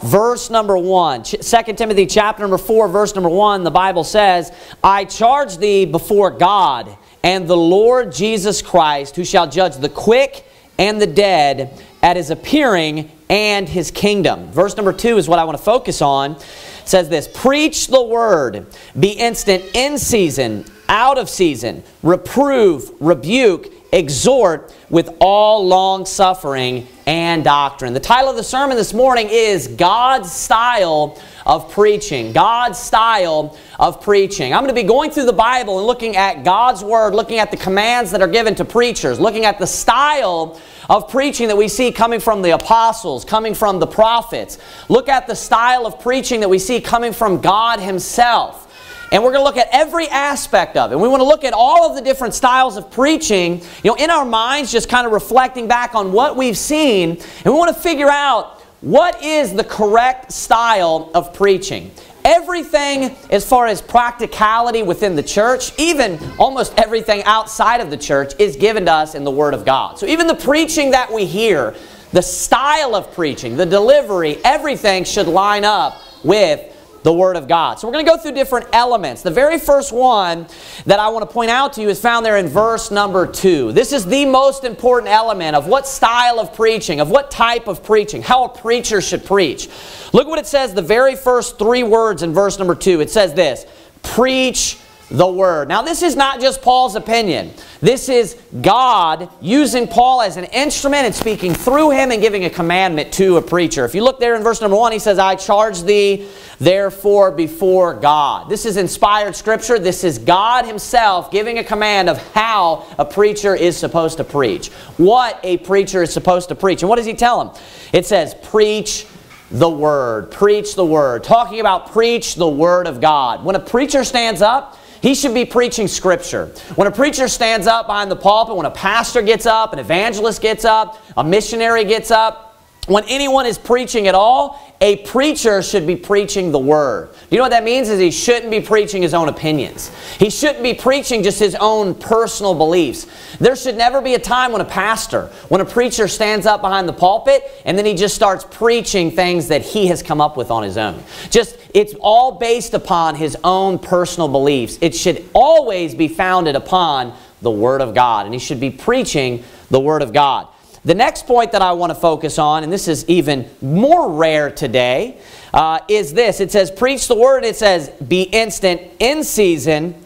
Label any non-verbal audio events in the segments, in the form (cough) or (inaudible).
verse number 1. 2 Timothy chapter number 4, verse number 1, the Bible says, I charge thee before God and the Lord Jesus Christ, who shall judge the quick and the dead at his appearing and his kingdom. Verse number 2 is what I want to focus on. It says this, Preach the word, be instant in season, out of season, reprove, rebuke, exhort with all long suffering and doctrine. The title of the sermon this morning is God's Style of Preaching. God's Style of Preaching. I'm going to be going through the Bible and looking at God's Word, looking at the commands that are given to preachers, looking at the style of preaching that we see coming from the apostles, coming from the prophets. Look at the style of preaching that we see coming from God Himself. And we're going to look at every aspect of it. We want to look at all of the different styles of preaching, you know, in our minds, just kind of reflecting back on what we've seen. And we want to figure out what is the correct style of preaching. Everything as far as practicality within the church, even almost everything outside of the church, is given to us in the Word of God. So even the preaching that we hear, the style of preaching, the delivery, everything should line up with the Word of God. So we're going to go through different elements. The very first one that I want to point out to you is found there in verse number 2. This is the most important element of what style of preaching, of what type of preaching, how a preacher should preach. Look what it says, the very first three words in verse number 2. It says this, Preach the Word. Now this is not just Paul's opinion. This is God using Paul as an instrument and speaking through him and giving a commandment to a preacher. If you look there in verse number 1, he says, I charge thee therefore before God. This is inspired scripture. This is God himself giving a command of how a preacher is supposed to preach. What a preacher is supposed to preach. And what does he tell him? It says, preach the word. Preach the word. Talking about preach the word of God. When a preacher stands up, he should be preaching Scripture. When a preacher stands up behind the pulpit, when a pastor gets up, an evangelist gets up, a missionary gets up, when anyone is preaching at all, a preacher should be preaching the Word. You know what that means? Is he shouldn't be preaching his own opinions. He shouldn't be preaching just his own personal beliefs. There should never be a time when a pastor, when a preacher stands up behind the pulpit and then he just starts preaching things that he has come up with on his own. Just, it's all based upon his own personal beliefs. It should always be founded upon the Word of God. And he should be preaching the Word of God. The next point that I want to focus on, and this is even more rare today, uh, is this. It says, preach the word. It says, be instant in season,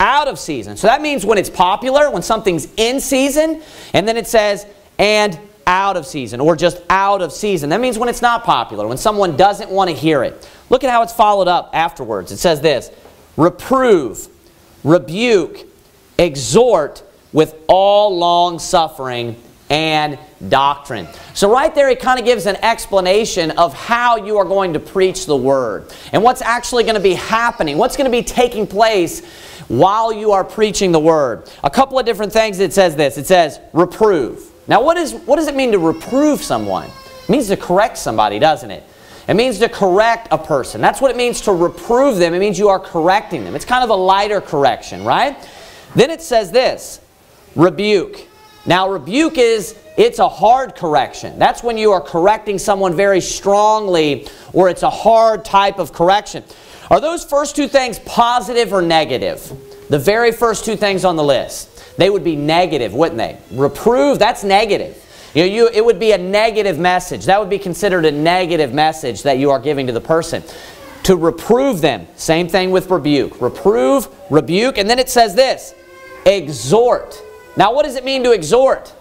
out of season. So that means when it's popular, when something's in season, and then it says, and out of season, or just out of season. That means when it's not popular, when someone doesn't want to hear it. Look at how it's followed up afterwards. It says this, reprove, rebuke, exhort with all long suffering and doctrine. So right there he kind of gives an explanation of how you are going to preach the word and what's actually going to be happening, what's going to be taking place while you are preaching the word. A couple of different things it says this. It says reprove. Now what, is, what does it mean to reprove someone? It means to correct somebody, doesn't it? It means to correct a person. That's what it means to reprove them. It means you are correcting them. It's kind of a lighter correction, right? Then it says this, rebuke. Now rebuke is, it's a hard correction. That's when you are correcting someone very strongly or it's a hard type of correction. Are those first two things positive or negative? The very first two things on the list. They would be negative, wouldn't they? Reprove, that's negative. You know, you, it would be a negative message. That would be considered a negative message that you are giving to the person. To reprove them, same thing with rebuke. Reprove, rebuke, and then it says this, exhort. Now, what does it mean to exhort?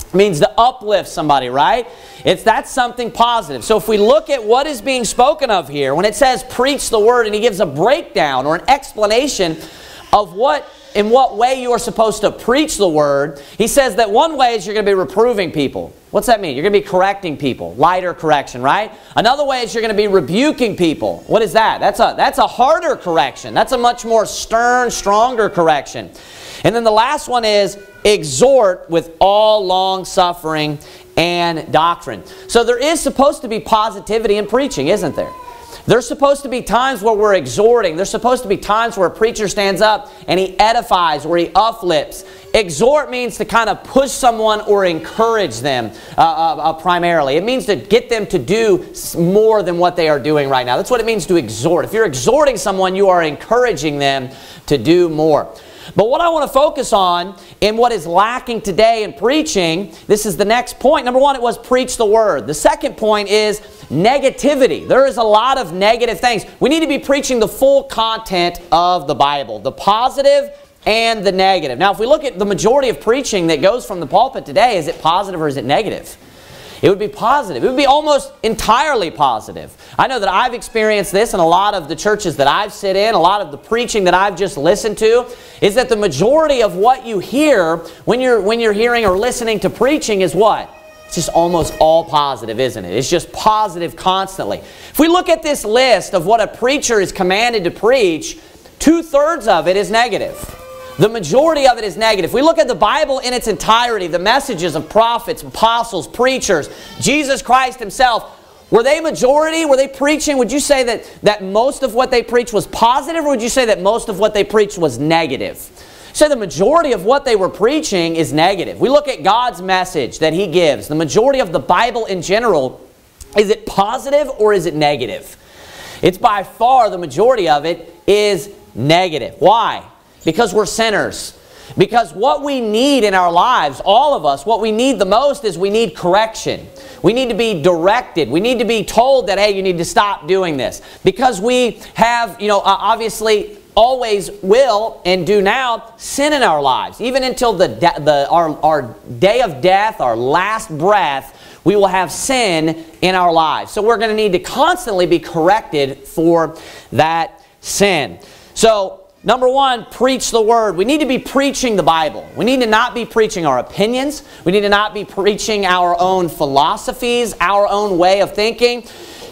It means to uplift somebody, right? It's that's something positive. So if we look at what is being spoken of here, when it says preach the word and he gives a breakdown or an explanation of what in what way you are supposed to preach the word, he says that one way is you're going to be reproving people. What's that mean? You're going to be correcting people. Lighter correction, right? Another way is you're going to be rebuking people. What is that? That's a, that's a harder correction. That's a much more stern, stronger correction. And then the last one is exhort with all long suffering and doctrine. So there is supposed to be positivity in preaching, isn't there? There's supposed to be times where we're exhorting. There's supposed to be times where a preacher stands up and he edifies, where he uplifts. Exhort means to kind of push someone or encourage them uh, uh, uh, primarily. It means to get them to do more than what they are doing right now. That's what it means to exhort. If you're exhorting someone, you are encouraging them to do more. But what I want to focus on in what is lacking today in preaching, this is the next point. Number one, it was preach the word. The second point is negativity. There is a lot of negative things. We need to be preaching the full content of the Bible, the positive and the negative. Now, if we look at the majority of preaching that goes from the pulpit today, is it positive or is it negative? It would be positive. It would be almost entirely positive. I know that I've experienced this in a lot of the churches that I've sit in, a lot of the preaching that I've just listened to, is that the majority of what you hear when you're, when you're hearing or listening to preaching is what? It's just almost all positive, isn't it? It's just positive constantly. If we look at this list of what a preacher is commanded to preach, two-thirds of it is negative. The majority of it is negative. If we look at the Bible in its entirety, the messages of prophets, apostles, preachers, Jesus Christ himself, were they majority? Were they preaching? Would you say that, that most of what they preached was positive or would you say that most of what they preached was negative? So the majority of what they were preaching is negative. We look at God's message that he gives. The majority of the Bible in general, is it positive or is it negative? It's by far the majority of it is negative. Why? Because we're sinners. Because what we need in our lives, all of us, what we need the most is we need correction. We need to be directed. We need to be told that, hey, you need to stop doing this. Because we have, you know, obviously always will and do now sin in our lives. Even until the, the our, our day of death, our last breath, we will have sin in our lives. So we're going to need to constantly be corrected for that sin. So Number one, preach the Word. We need to be preaching the Bible. We need to not be preaching our opinions. We need to not be preaching our own philosophies, our own way of thinking.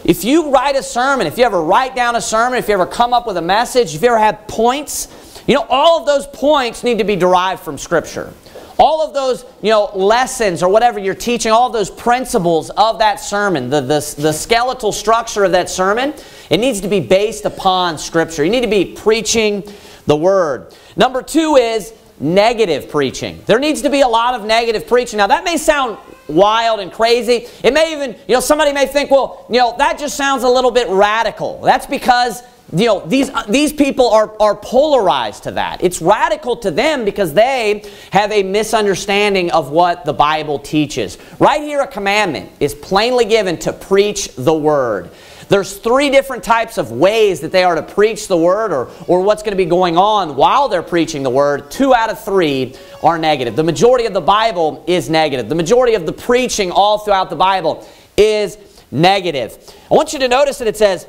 If you write a sermon, if you ever write down a sermon, if you ever come up with a message, if you ever have points, you know, all of those points need to be derived from Scripture. All of those, you know, lessons or whatever you're teaching, all of those principles of that sermon, the, the, the skeletal structure of that sermon, it needs to be based upon Scripture. You need to be preaching the Word. Number two is negative preaching. There needs to be a lot of negative preaching. Now, that may sound wild and crazy. It may even, you know, somebody may think, well, you know, that just sounds a little bit radical. That's because you know, these, uh, these people are, are polarized to that. It's radical to them because they have a misunderstanding of what the Bible teaches. Right here, a commandment is plainly given to preach the Word. There's three different types of ways that they are to preach the Word or, or what's going to be going on while they're preaching the Word. Two out of three are negative. The majority of the Bible is negative. The majority of the preaching all throughout the Bible is negative. I want you to notice that it says,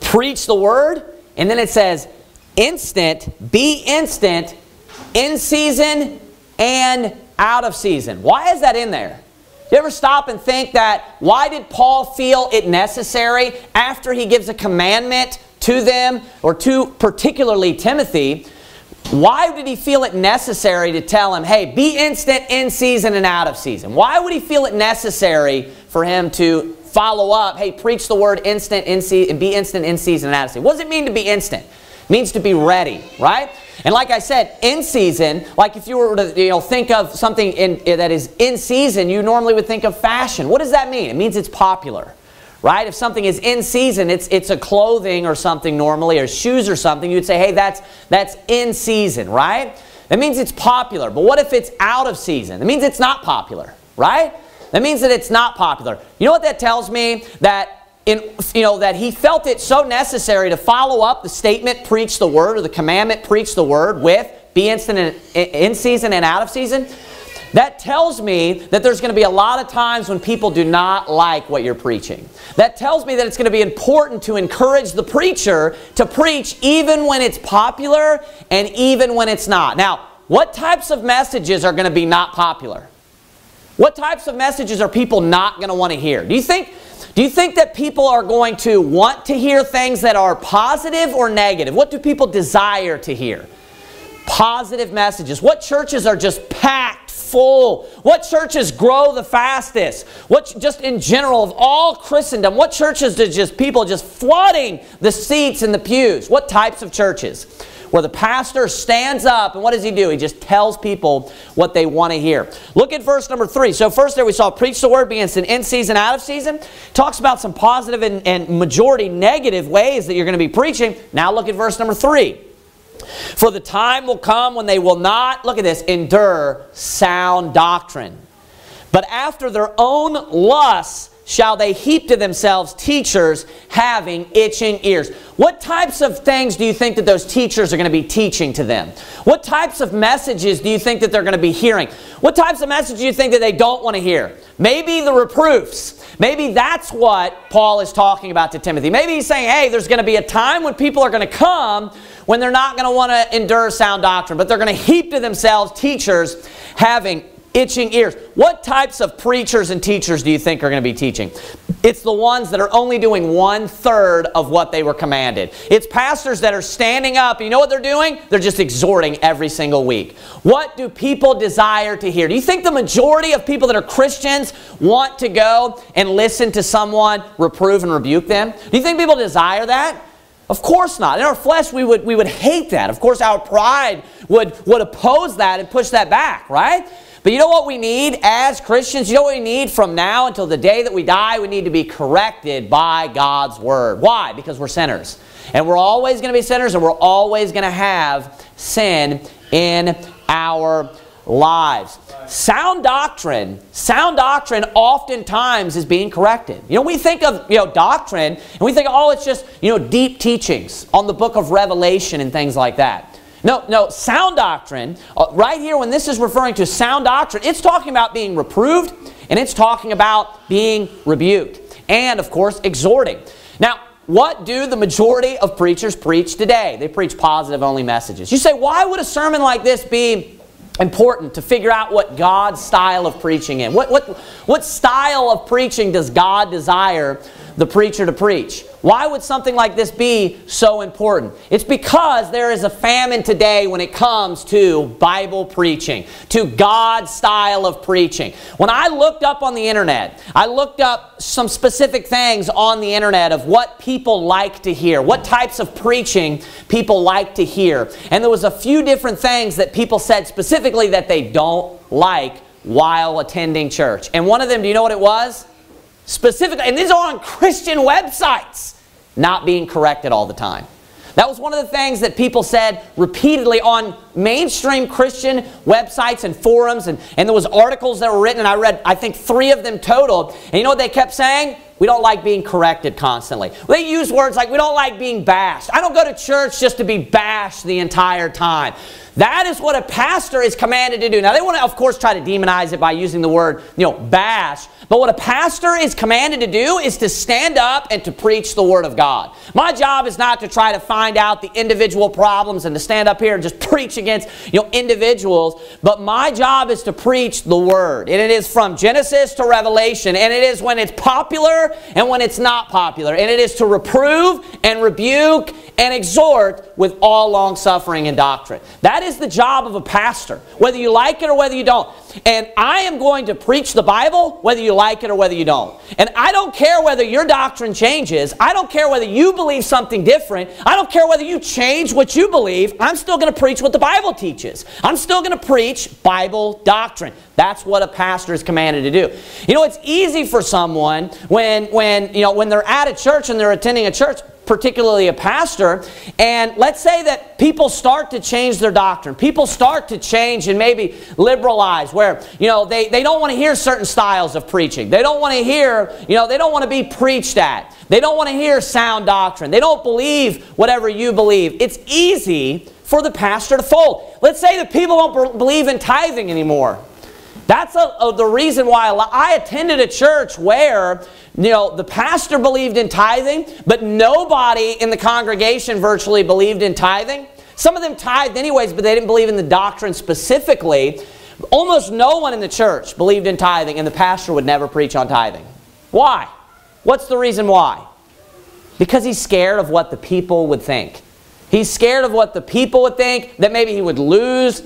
preach the word, and then it says, instant, be instant, in season and out of season. Why is that in there? You ever stop and think that why did Paul feel it necessary after he gives a commandment to them or to particularly Timothy? Why did he feel it necessary to tell him, hey, be instant in season and out of season? Why would he feel it necessary for him to follow up, hey, preach the word instant in season, and be instant in season and out of season. What does it mean to be instant? Means to be ready, right? And like I said, in season, like if you were to you know, think of something in, that is in season, you normally would think of fashion. What does that mean? It means it's popular, right? If something is in season, it's, it's a clothing or something normally, or shoes or something, you'd say, hey, that's, that's in season, right? That means it's popular. But what if it's out of season? It means it's not popular, right? That means that it's not popular. You know what that tells me? That in, you know, that he felt it so necessary to follow up the statement, preach the word, or the commandment, preach the word, with be instant in, in season and out of season. That tells me that there's going to be a lot of times when people do not like what you're preaching. That tells me that it's going to be important to encourage the preacher to preach even when it's popular and even when it's not. Now, what types of messages are going to be not popular? What types of messages are people not going to want to hear? Do you think do you think that people are going to want to hear things that are positive or negative? What do people desire to hear? Positive messages. What churches are just packed full? What churches grow the fastest? What just in general of all Christendom, what churches do just people just flooding the seats and the pews? What types of churches? Where the pastor stands up and what does he do? He just tells people what they want to hear. Look at verse number three. So first there we saw preach the word being in season, out of season. Talks about some positive and, and majority negative ways that you're going to be preaching. Now look at verse number three. For the time will come when they will not, look at this, endure sound doctrine. But after their own lusts shall they heap to themselves teachers having itching ears. What types of things do you think that those teachers are going to be teaching to them? What types of messages do you think that they're going to be hearing? What types of messages do you think that they don't want to hear? Maybe the reproofs. Maybe that's what Paul is talking about to Timothy. Maybe he's saying, hey, there's going to be a time when people are going to come when they're not going to want to endure sound doctrine, but they're going to heap to themselves teachers having itching ears. What types of preachers and teachers do you think are going to be teaching? It's the ones that are only doing one third of what they were commanded. It's pastors that are standing up. You know what they're doing? They're just exhorting every single week. What do people desire to hear? Do you think the majority of people that are Christians want to go and listen to someone reprove and rebuke them? Do you think people desire that? Of course not. In our flesh, we would, we would hate that. Of course, our pride would, would oppose that and push that back, right? But you know what we need as Christians? You know what we need from now until the day that we die? We need to be corrected by God's Word. Why? Because we're sinners. And we're always going to be sinners and we're always going to have sin in our lives. Sound doctrine, sound doctrine oftentimes is being corrected. You know, we think of, you know, doctrine and we think, oh, it's just, you know, deep teachings on the book of Revelation and things like that. No, no, sound doctrine, uh, right here when this is referring to sound doctrine, it's talking about being reproved and it's talking about being rebuked and, of course, exhorting. Now, what do the majority of preachers preach today? They preach positive only messages. You say, why would a sermon like this be important to figure out what God's style of preaching is? What, what, what style of preaching does God desire the preacher to preach. Why would something like this be so important? It's because there is a famine today when it comes to Bible preaching, to God's style of preaching. When I looked up on the internet, I looked up some specific things on the internet of what people like to hear, what types of preaching people like to hear. And there was a few different things that people said specifically that they don't like while attending church. And one of them, do you know what it was? Specifically, and these are on Christian websites, not being corrected all the time. That was one of the things that people said repeatedly on mainstream Christian websites and forums, and, and there was articles that were written, and I read, I think, three of them total. And you know what they kept saying? We don't like being corrected constantly. They use words like, we don't like being bashed. I don't go to church just to be bashed the entire time. That is what a pastor is commanded to do. Now, they want to, of course, try to demonize it by using the word, you know, bash. But what a pastor is commanded to do is to stand up and to preach the Word of God. My job is not to try to find out the individual problems and to stand up here and just (laughs) preach against, you know, individuals. But my job is to preach the Word. And it is from Genesis to Revelation. And it is when it's popular and when it's not popular. And it is to reprove and rebuke and exhort with all long suffering and doctrine. That is the job of a pastor, whether you like it or whether you don't. And I am going to preach the Bible whether you like it or whether you don't. And I don't care whether your doctrine changes. I don't care whether you believe something different. I don't care whether you change what you believe. I'm still going to preach what the Bible teaches. I'm still going to preach Bible doctrine. That's what a pastor is commanded to do. You know, it's easy for someone when, when, you know, when they're at a church and they're attending a church, particularly a pastor, and let's say that people start to change their doctrine. People start to change and maybe liberalize where, you know, they, they don't want to hear certain styles of preaching. They don't want to hear, you know, they don't want to be preached at. They don't want to hear sound doctrine. They don't believe whatever you believe. It's easy for the pastor to fold. Let's say that people don't believe in tithing anymore. That's a, a, the reason why I attended a church where, you know, the pastor believed in tithing, but nobody in the congregation virtually believed in tithing. Some of them tithed anyways, but they didn't believe in the doctrine specifically. Almost no one in the church believed in tithing, and the pastor would never preach on tithing. Why? What's the reason why? Because he's scared of what the people would think. He's scared of what the people would think, that maybe he would lose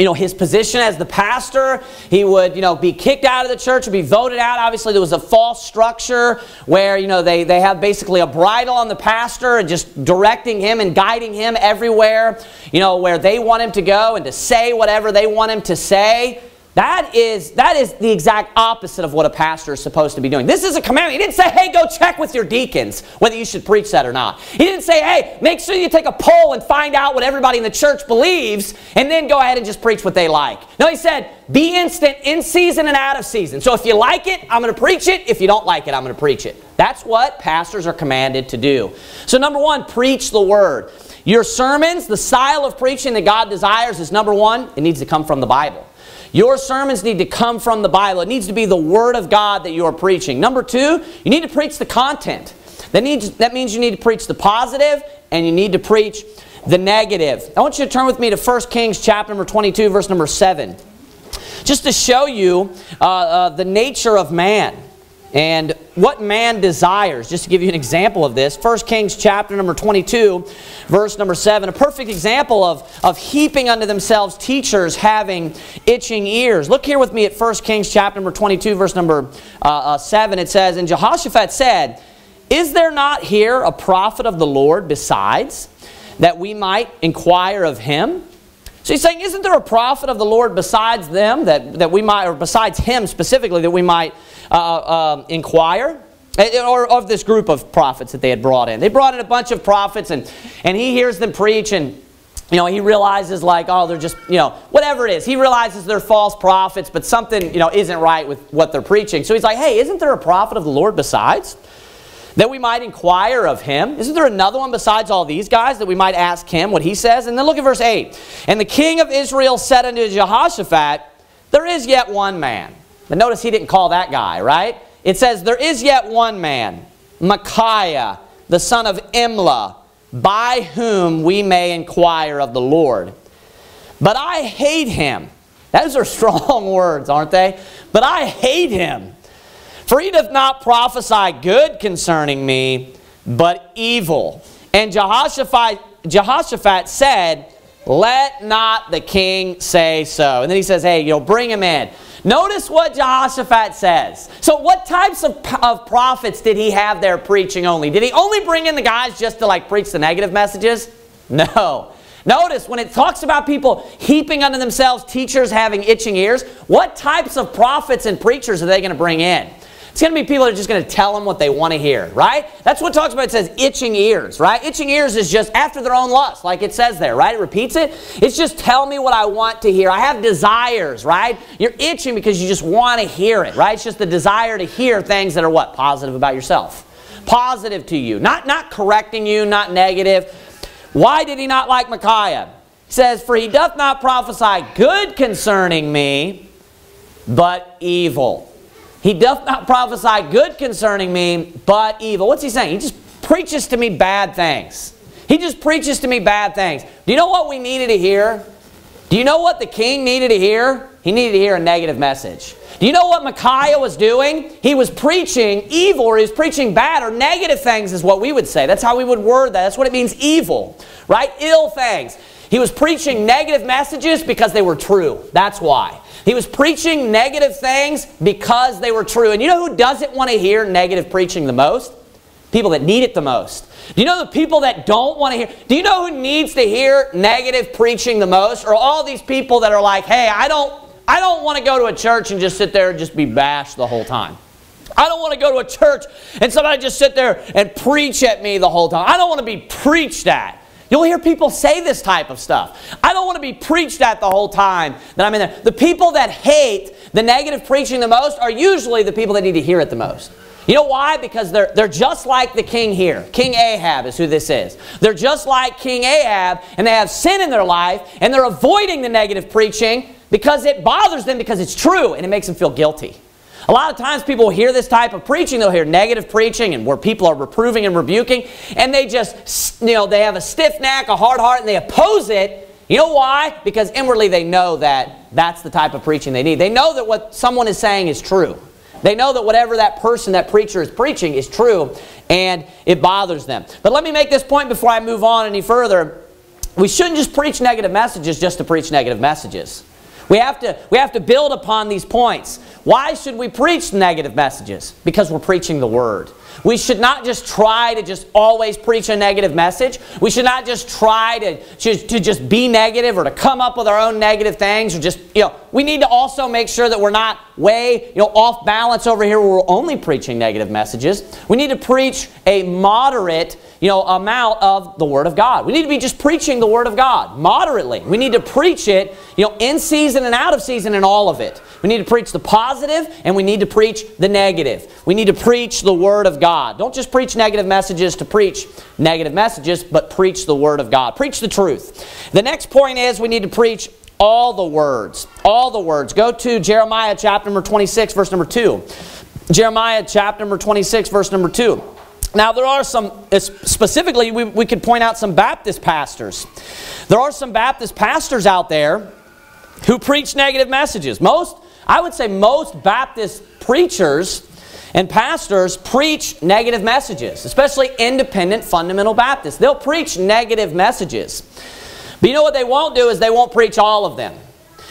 you know, his position as the pastor. He would, you know, be kicked out of the church or be voted out. Obviously, there was a false structure where, you know, they, they have basically a bridle on the pastor and just directing him and guiding him everywhere, you know, where they want him to go and to say whatever they want him to say. That is, that is the exact opposite of what a pastor is supposed to be doing. This is a commandment. He didn't say, hey, go check with your deacons whether you should preach that or not. He didn't say, hey, make sure you take a poll and find out what everybody in the church believes and then go ahead and just preach what they like. No, he said, be instant in season and out of season. So if you like it, I'm going to preach it. If you don't like it, I'm going to preach it. That's what pastors are commanded to do. So number one, preach the word. Your sermons, the style of preaching that God desires is number one, it needs to come from the Bible. Your sermons need to come from the Bible. It needs to be the Word of God that you are preaching. Number two, you need to preach the content. That, needs, that means you need to preach the positive and you need to preach the negative. I want you to turn with me to 1 Kings chapter number 22, verse number 7. Just to show you uh, uh, the nature of man and what man desires. Just to give you an example of this, 1 Kings chapter number 22, verse number 7, a perfect example of, of heaping unto themselves teachers having itching ears. Look here with me at 1 Kings chapter number 22, verse number uh, uh, 7. It says, And Jehoshaphat said, Is there not here a prophet of the Lord besides, that we might inquire of him? So he's saying, isn't there a prophet of the Lord besides them that, that we might, or besides him specifically, that we might uh, uh, inquire? Or of this group of prophets that they had brought in. They brought in a bunch of prophets and, and he hears them preach and you know, he realizes like, oh, they're just, you know, whatever it is. He realizes they're false prophets, but something, you know, isn't right with what they're preaching. So he's like, hey, isn't there a prophet of the Lord besides? that we might inquire of him. Isn't there another one besides all these guys that we might ask him what he says? And then look at verse 8. And the king of Israel said unto Jehoshaphat, There is yet one man. But notice he didn't call that guy, right? It says, There is yet one man, Micaiah, the son of Imlah, by whom we may inquire of the Lord. But I hate him. Those are (laughs) strong words, aren't they? But I hate him for he doth not prophesy good concerning me, but evil. And Jehoshaphat, Jehoshaphat said, Let not the king say so. And then he says, Hey, you know, bring him in. Notice what Jehoshaphat says. So what types of, of prophets did he have there preaching only? Did he only bring in the guys just to like preach the negative messages? No. Notice when it talks about people heaping unto themselves teachers having itching ears, what types of prophets and preachers are they going to bring in? It's going to be people that are just going to tell them what they want to hear, right? That's what talks about. It says itching ears, right? Itching ears is just after their own lust, like it says there, right? It repeats it. It's just tell me what I want to hear. I have desires, right? You're itching because you just want to hear it, right? It's just the desire to hear things that are what? Positive about yourself. Positive to you. Not, not correcting you, not negative. Why did he not like Micaiah? He says, For he doth not prophesy good concerning me, but evil. He doth not prophesy good concerning me, but evil. What's he saying? He just preaches to me bad things. He just preaches to me bad things. Do you know what we needed to hear? Do you know what the king needed to hear? He needed to hear a negative message. Do you know what Micaiah was doing? He was preaching evil or he was preaching bad or negative things is what we would say. That's how we would word that. That's what it means evil, right? Ill things. He was preaching negative messages because they were true. That's why. He was preaching negative things because they were true. And you know who doesn't want to hear negative preaching the most? People that need it the most. Do you know the people that don't want to hear? Do you know who needs to hear negative preaching the most? Or all these people that are like, hey, I don't, I don't want to go to a church and just sit there and just be bashed the whole time. I don't want to go to a church and somebody just sit there and preach at me the whole time. I don't want to be preached at. You'll hear people say this type of stuff. I don't want to be preached at the whole time that I'm in there. The people that hate the negative preaching the most are usually the people that need to hear it the most. You know why? Because they're, they're just like the king here. King Ahab is who this is. They're just like King Ahab, and they have sin in their life, and they're avoiding the negative preaching because it bothers them because it's true, and it makes them feel guilty. A lot of times people hear this type of preaching, they'll hear negative preaching and where people are reproving and rebuking, and they just, you know, they have a stiff neck, a hard heart, and they oppose it. You know why? Because inwardly they know that that's the type of preaching they need. They know that what someone is saying is true. They know that whatever that person, that preacher is preaching is true, and it bothers them. But let me make this point before I move on any further. We shouldn't just preach negative messages just to preach negative messages. We have, to, we have to build upon these points. Why should we preach negative messages? Because we're preaching the Word. We should not just try to just always preach a negative message. We should not just try to, to, to, just be negative or to come up with our own negative things or just, you know, we need to also make sure that we're not way, you know, off balance over here where we're only preaching negative messages. We need to preach a moderate, you know, amount of the Word of God. We need to be just preaching the Word of God moderately. We need to preach it, you know, in season and out of season and all of it. We need to preach the positive and we need to preach the negative. We need to preach the Word of God. Don't just preach negative messages to preach negative messages, but preach the Word of God. Preach the truth. The next point is we need to preach all the words. All the words. Go to Jeremiah chapter number 26, verse number 2. Jeremiah chapter number 26, verse number 2. Now, there are some, specifically, we, we could point out some Baptist pastors. There are some Baptist pastors out there who preach negative messages. Most, I would say most Baptist preachers and pastors preach negative messages, especially independent fundamental Baptists. They'll preach negative messages. But you know what they won't do is they won't preach all of them.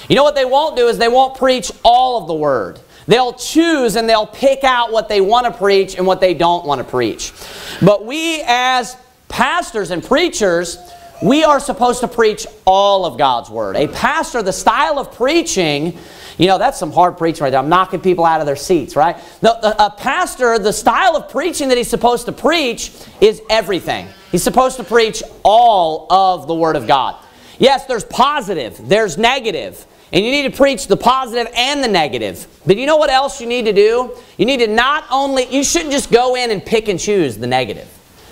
You know what they won't do is they won't preach all of the Word. They'll choose and they'll pick out what they want to preach and what they don't want to preach. But we as pastors and preachers, we are supposed to preach all of God's Word. A pastor, the style of preaching, you know, that's some hard preaching right there. I'm knocking people out of their seats, right? The, a pastor, the style of preaching that he's supposed to preach is everything. He's supposed to preach all of the Word of God. Yes, there's positive, there's negative. And you need to preach the positive and the negative. But you know what else you need to do? You need to not only, you shouldn't just go in and pick and choose the negative.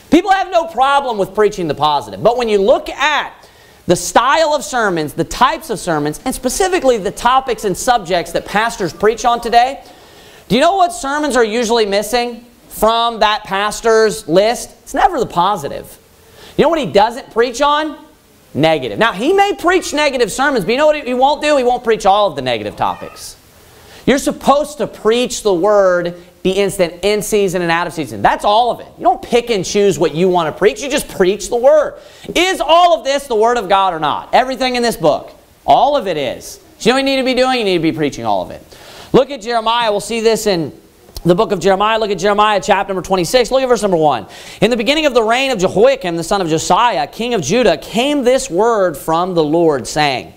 People have no problem with preaching the positive. But when you look at the style of sermons, the types of sermons, and specifically the topics and subjects that pastors preach on today, do you know what sermons are usually missing from that pastor's list? It's never the positive. You know what he doesn't preach on? Negative. Now, he may preach negative sermons, but you know what he won't do? He won't preach all of the negative topics. You're supposed to preach the word the instant in season and out of season. That's all of it. You don't pick and choose what you want to preach. You just preach the word. Is all of this the word of God or not? Everything in this book. All of it is. You know what you need to be doing? You need to be preaching all of it. Look at Jeremiah. We'll see this in the book of Jeremiah. Look at Jeremiah chapter number 26. Look at verse number 1. In the beginning of the reign of Jehoiakim, the son of Josiah, king of Judah, came this word from the Lord, saying,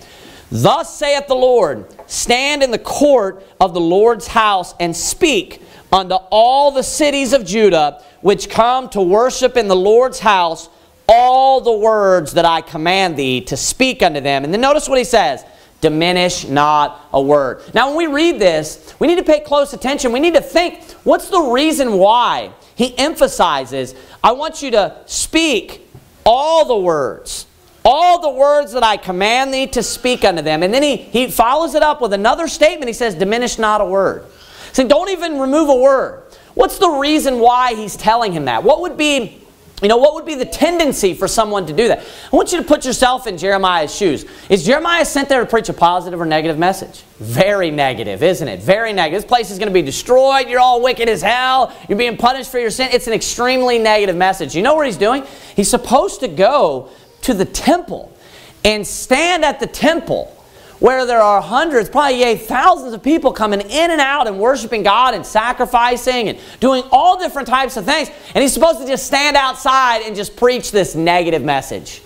Thus saith the Lord, Stand in the court of the Lord's house and speak unto all the cities of Judah which come to worship in the Lord's house all the words that I command thee to speak unto them. And then notice what he says diminish not a word. Now, when we read this, we need to pay close attention. We need to think, what's the reason why he emphasizes, I want you to speak all the words, all the words that I command thee to speak unto them. And then he, he follows it up with another statement. He says, diminish not a word. So don't even remove a word. What's the reason why he's telling him that? What would be you know, what would be the tendency for someone to do that? I want you to put yourself in Jeremiah's shoes. Is Jeremiah sent there to preach a positive or negative message? Very negative, isn't it? Very negative. This place is going to be destroyed. You're all wicked as hell. You're being punished for your sin. It's an extremely negative message. You know what he's doing? He's supposed to go to the temple and stand at the temple where there are hundreds, probably yea, thousands of people coming in and out and worshiping God and sacrificing and doing all different types of things. And he's supposed to just stand outside and just preach this negative message.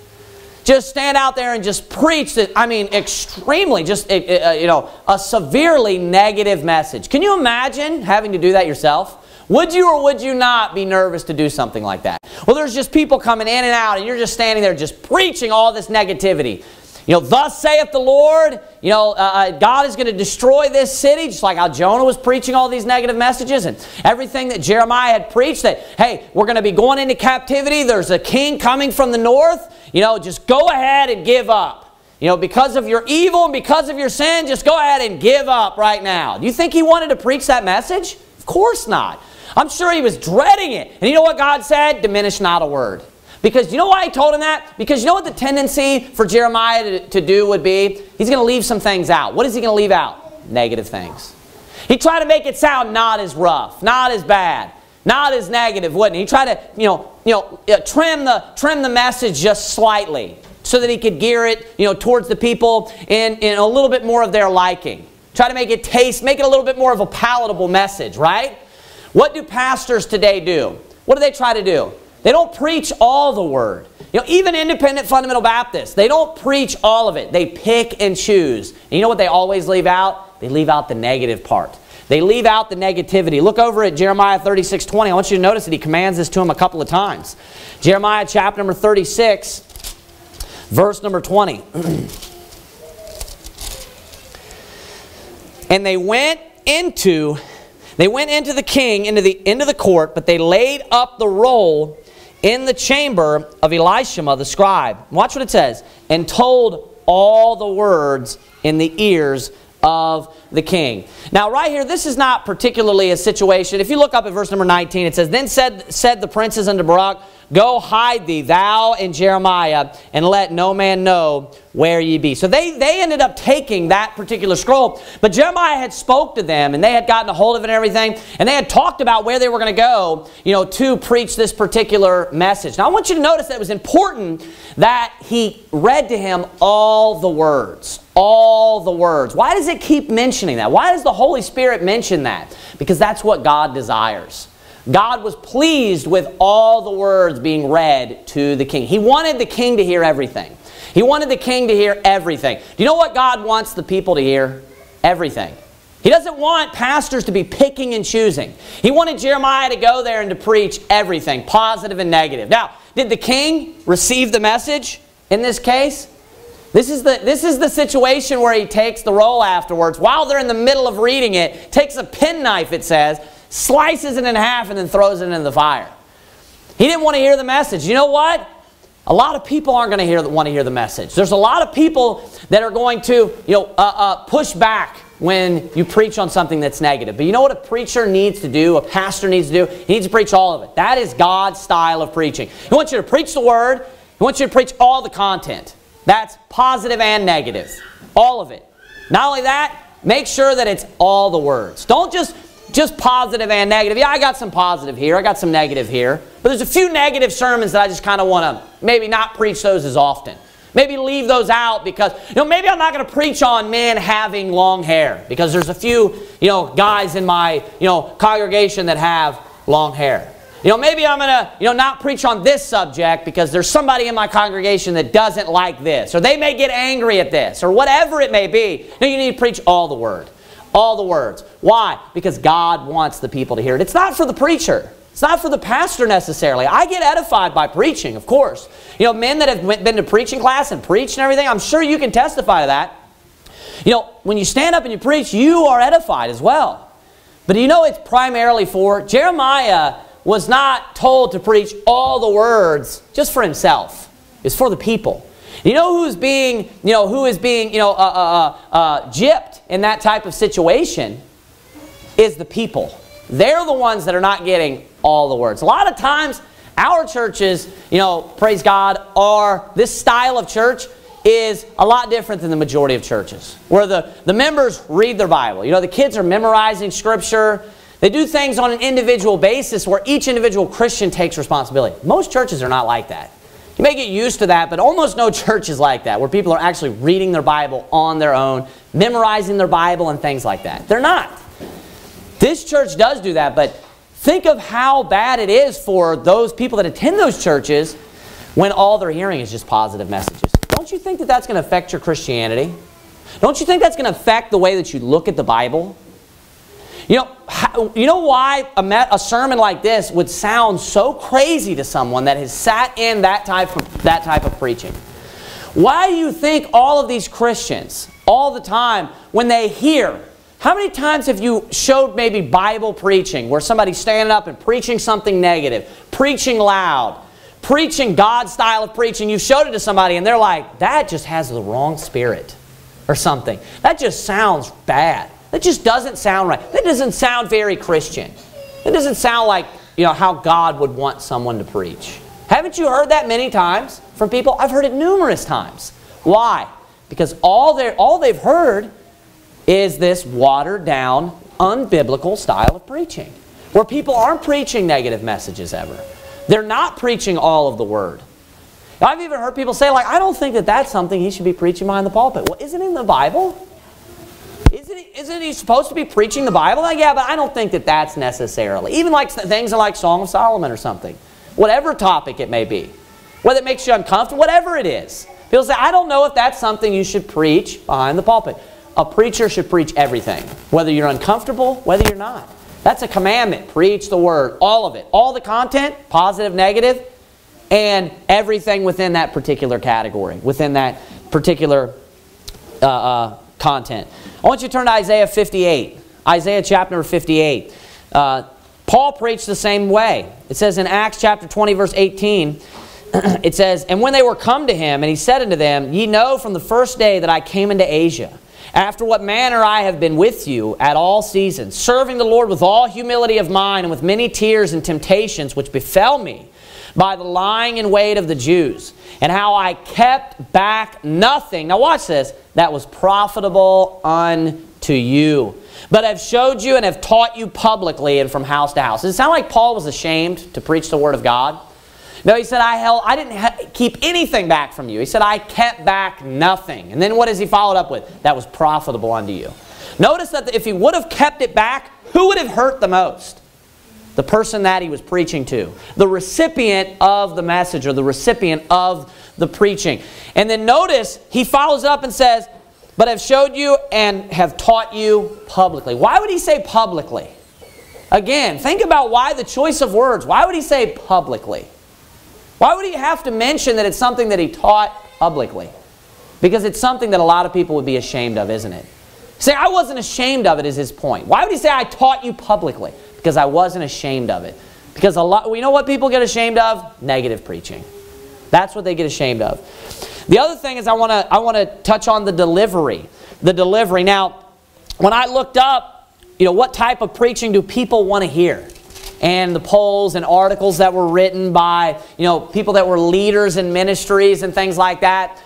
Just stand out there and just preach I mean, extremely, just, uh, uh, you know, a severely negative message. Can you imagine having to do that yourself? Would you or would you not be nervous to do something like that? Well, there's just people coming in and out, and you're just standing there just preaching all this negativity. You know, thus saith the Lord, you know, uh, uh God is going to destroy this city, just like how Jonah was preaching all these negative messages and everything that Jeremiah had preached that, hey, we're going to be going into captivity. There's a king coming from the north. You know, just go ahead and give up. You know, because of your evil and because of your sin, just go ahead and give up right now. Do you think he wanted to preach that message? Of course not. I'm sure he was dreading it. And you know what God said? Diminish not a word. Because you know why he told him that? Because you know what the tendency for Jeremiah to, to do would be? He's going to leave some things out. What is he going to leave out? Negative things. He tried to make it sound not as rough, not as bad, not as negative, wouldn't he? He tried to, you know, you know, uh, trim the trim the message just slightly. so that he could gear it you know, towards the people in, in a little bit more of their liking. Try to make it taste, make it a little bit more of a palatable message, right? What do pastors today do? What do they try to do? They don't preach all the word. You know, even independent fundamental Baptists, they don't preach all of it. They pick and choose. And you know what they always leave out? They leave out the negative part. They leave out the negativity. Look over at Jeremiah 36, 20. I want you to notice that he commands this to him a couple of times. Jeremiah chapter number 36, verse number 20. (clears throat) and they went into they went into the king into the into the court but they laid up the roll in the chamber of elishama the scribe watch what it says and told all the words in the ears of the king. Now, right here, this is not particularly a situation. If you look up at verse number 19, it says, Then said, said the princes unto Baruch, Go hide thee, thou and Jeremiah, and let no man know where ye be. So they, they ended up taking that particular scroll. But Jeremiah had spoke to them, and they had gotten a hold of it and everything, and they had talked about where they were going to go, you know, to preach this particular message. Now, I want you to notice that it was important that he read to him all the words. All the words. Why does it keep mentioning that? Why does the Holy Spirit mention that? Because that's what God desires. God was pleased with all the words being read to the king. He wanted the king to hear everything. He wanted the king to hear everything. Do you know what God wants the people to hear? Everything. He doesn't want pastors to be picking and choosing. He wanted Jeremiah to go there and to preach everything, positive and negative. Now, did the king receive the message in this case? This is, the, this is the situation where he takes the roll afterwards. While they're in the middle of reading it, takes a penknife, it says, slices it in half, and then throws it into the fire. He didn't want to hear the message. You know what? A lot of people aren't going to hear, want to hear the message. There's a lot of people that are going to you know, uh, uh, push back when you preach on something that's negative. But you know what a preacher needs to do, a pastor needs to do? He needs to preach all of it. That is God's style of preaching. He wants you to preach the word. He wants you to preach all the content. That's positive and negative. All of it. Not only that, make sure that it's all the words. Don't just just positive and negative. Yeah, I got some positive here. I got some negative here. But there's a few negative sermons that I just kind of want to maybe not preach those as often. Maybe leave those out because, you know, maybe I'm not going to preach on men having long hair because there's a few, you know, guys in my, you know, congregation that have long hair. You know, maybe I'm going to, you know, not preach on this subject because there's somebody in my congregation that doesn't like this or they may get angry at this or whatever it may be. No, you need to preach all the word. All the words. Why? Because God wants the people to hear it. It's not for the preacher. It's not for the pastor necessarily. I get edified by preaching, of course. You know, men that have been to preaching class and preached and everything, I'm sure you can testify to that. You know, when you stand up and you preach, you are edified as well. But you know it's primarily for? Jeremiah was not told to preach all the words just for himself. It's for the people. You know who's being, you know, who is being, you know, uh, uh, uh, uh, gypped in that type of situation is the people. They're the ones that are not getting all the words. A lot of times, our churches, you know, praise God, are this style of church is a lot different than the majority of churches, where the, the members read their Bible. You know, the kids are memorizing Scripture. They do things on an individual basis where each individual Christian takes responsibility. Most churches are not like that. You may get used to that, but almost no (laughs) church is like that, where people are actually reading their Bible on their own, memorizing their Bible and things like that. They're not. This church does do that, but think of how bad it is for those people that attend those churches when all they're hearing is just positive messages. Don't you think that that's going to affect your Christianity? Don't you think that's going to affect the way that you look at the Bible? You know, how, you know why a, a, sermon like this would sound so crazy to someone that has sat in that type of, that type of preaching? Why do you think all of these Christians, all the time, when they hear, how many times have you showed maybe Bible preaching where somebody's standing up and preaching something negative, preaching loud, preaching God's style of preaching, you showed it to somebody and they're like, that just has the wrong spirit or something. That just sounds bad. That just doesn't sound right. That doesn't sound very Christian. That doesn't sound like you know how God would want someone to preach. Haven't you heard that many times from people? I've heard it numerous times. Why? Because all, all they've heard is this watered down, unbiblical style of preaching. Where people aren't preaching negative messages ever. They're not preaching all of the Word. I've even heard people say, like, I don't think that that's something he should be preaching behind the pulpit. Well, isn't it in the Bible? Isn't he, isn't he supposed to be preaching the Bible? Like, yeah, but I don't think that that's necessarily. Even like things like Song of Solomon or something. Whatever topic it may be. Whether it makes you uncomfortable, whatever it is. People say, I don't know if that's something you should preach behind the pulpit. A preacher should preach everything. Whether you're uncomfortable, whether you're not. That's a commandment. Preach the word. All of it. All the content, positive, negative, and everything within that particular category, within that particular uh, uh, content. I want you to turn to Isaiah 58. Isaiah chapter 58. Uh, Paul preached the same way. It says in Acts chapter 20, verse 18, (clears throat) it says, And when they were come to him, and he said unto them, Ye know from the first day that I came into Asia, after what manner I have been with you at all seasons, serving the Lord with all humility of mind and with many tears and temptations which befell me by the lying in wait of the Jews, and how I kept back nothing. Now watch this. That was profitable unto you. But have showed you and have taught you publicly and from house to house. Does it sound like Paul was ashamed to preach the word of God? No, he said, I, held, I didn't keep anything back from you. He said, I kept back nothing. And then what does he follow up with? That was profitable unto you. Notice that if he would have kept it back, who would have hurt the most? The person that he was preaching to. The recipient of the message or the recipient of the preaching. And then notice he follows up and says, but have showed you and have taught you publicly. Why would he say publicly? Again, think about why the choice of words. Why would he say publicly? Why would he have to mention that it's something that he taught publicly? Because it's something that a lot of people would be ashamed of, isn't it? Say, I wasn't ashamed of it is his point. Why would he say, I taught you publicly? Because I wasn't ashamed of it. Because a lot, we know what people get ashamed of? Negative preaching. That's what they get ashamed of. The other thing is I want to I want to touch on the delivery. The delivery. Now, when I looked up, you know, what type of preaching do people want to hear? and the polls and articles that were written by you know people that were leaders in ministries and things like that.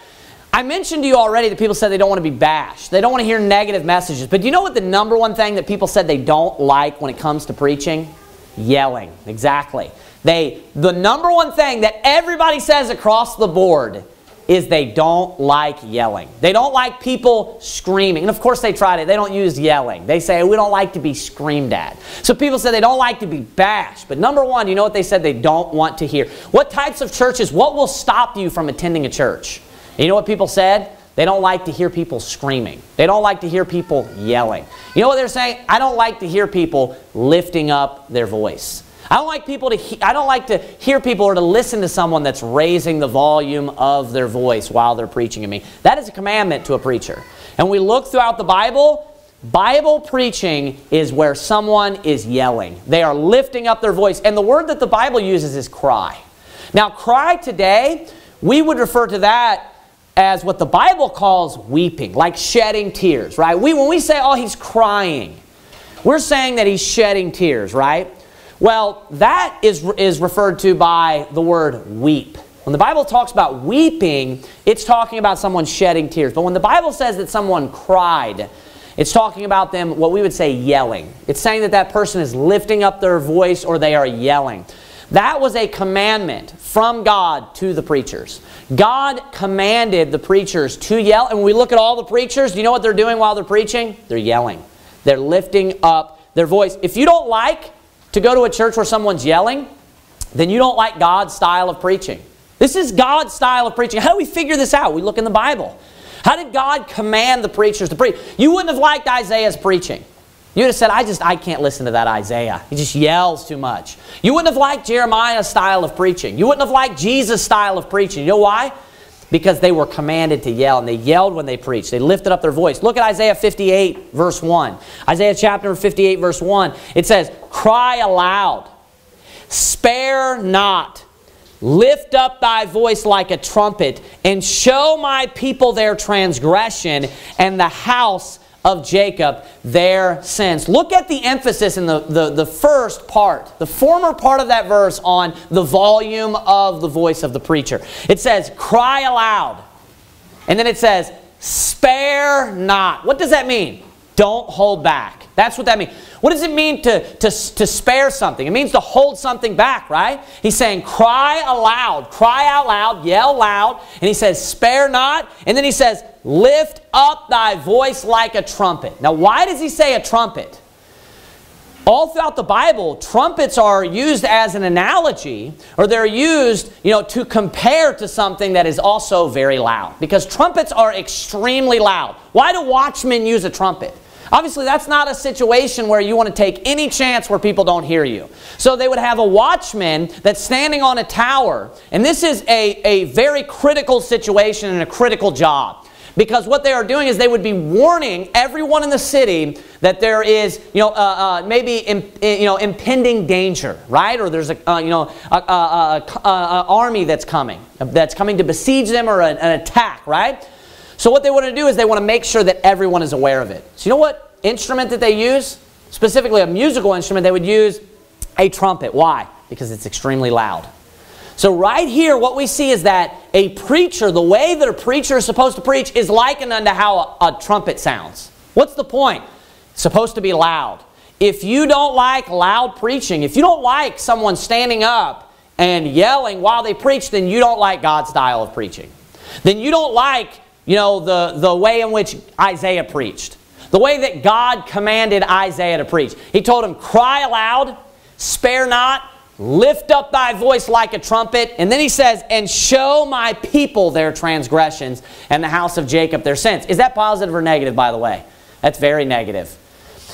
I mentioned to you already that people said they don't want to be bashed. They don't want to hear negative messages. But do you know what the number one thing that people said they don't like when it comes to preaching? Yelling. Exactly. They the number one thing that everybody says across the board is they don't like yelling. They don't like people screaming. And of course they tried it. They don't use yelling. They say, we don't like to be screamed at. So people say they don't like to be bashed. But number one, you know what they said they don't want to hear? What types of churches, what will stop you from attending a church? And you know what people said? They don't like to hear people screaming. They don't like to hear people yelling. You know what they're saying? I don't like to hear people lifting up their voice. I don't like people to I don't like to hear people or to listen to someone that's raising the volume of their voice while they're preaching to me. That is a commandment to a preacher. And we look throughout the Bible, Bible preaching is where someone is yelling. They are lifting up their voice. And the word that the Bible uses is cry. Now, cry today, we would refer to that as what the Bible calls weeping, like shedding tears, right? We, when we say, oh, he's crying, we're saying that he's shedding tears, right? Well, that is, is referred to by the word weep. When the Bible talks about weeping, it's talking about someone shedding tears. But when the Bible says that someone cried, it's talking about them, what we would say, yelling. It's saying that that person is lifting up their voice or they are yelling. That was a commandment from God to the preachers. God commanded the preachers to yell. And when we look at all the preachers, do you know what they're doing while they're preaching? They're yelling. They're lifting up their voice. If you don't like to go to a church where someone's yelling, then you don't like God's style of preaching. This is God's style of preaching. How do we figure this out? We look in the Bible. How did God command the preachers to preach? You wouldn't have liked Isaiah's preaching. You would have said, I just, I can't listen to that Isaiah. He just yells too much. You wouldn't have liked Jeremiah's style of preaching. You wouldn't have liked Jesus' style of preaching. You know why? Because they were commanded to yell, and they yelled when they preached. They lifted up their voice. Look at Isaiah 58, verse 1. Isaiah chapter 58, verse 1. It says, Cry aloud, spare not, lift up thy voice like a trumpet, and show my people their transgression and the house of Jacob their sins. Look at the emphasis in the, the, the first part, the former part of that verse on the volume of the voice of the preacher. It says, cry aloud. And then it says, spare not. What does that mean? Don't hold back. That's what that means. What does it mean to, to, to spare something? It means to hold something back, right? He's saying, cry aloud, cry out loud, yell loud. And he says, spare not. And then he says, lift up thy voice like a trumpet. Now, why does he say a trumpet? all throughout the Bible, trumpets are used as an analogy, or they're used, you know, to compare to something that is also very loud. Because trumpets are extremely loud. Why do watchmen use a trumpet? Obviously, that's not a situation where you want to take any chance where people don't hear you. So they would have a watchman that's standing on a tower, and this is a, a very critical situation and a critical job. Because what they are doing is they would be warning everyone in the city that there is, you know, uh, uh, maybe imp, you know, impending danger, right? Or there's a, uh, you know, a, a, a, army that's coming, that's coming to besiege them or an, an attack, right? So what they want to do is they want to make sure that everyone is aware of it. So you know what instrument that they use? Specifically a musical instrument, they would use a trumpet. Why? Because it's extremely loud. So right here, what we see is that a preacher, the way that a preacher is supposed to preach is likened unto how a, a trumpet sounds. What's the point? It's supposed to be loud. If you don't like loud preaching, if you don't like someone standing up and yelling while they preach, then you don't like God's style of preaching. Then you don't like, you know, the, the way in which Isaiah preached. The way that God commanded Isaiah to preach. He told him, cry aloud, spare not, Lift up thy voice like a trumpet. And then he says, and show my people their transgressions and the house of Jacob their sins. Is that positive or negative, by the way? That's very negative.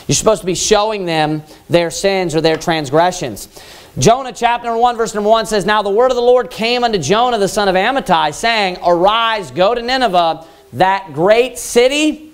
You're supposed to be showing them their sins or their transgressions. Jonah chapter 1 verse number 1 says, Now the word of the Lord came unto Jonah the son of Amittai, saying, Arise, go to Nineveh, that great city,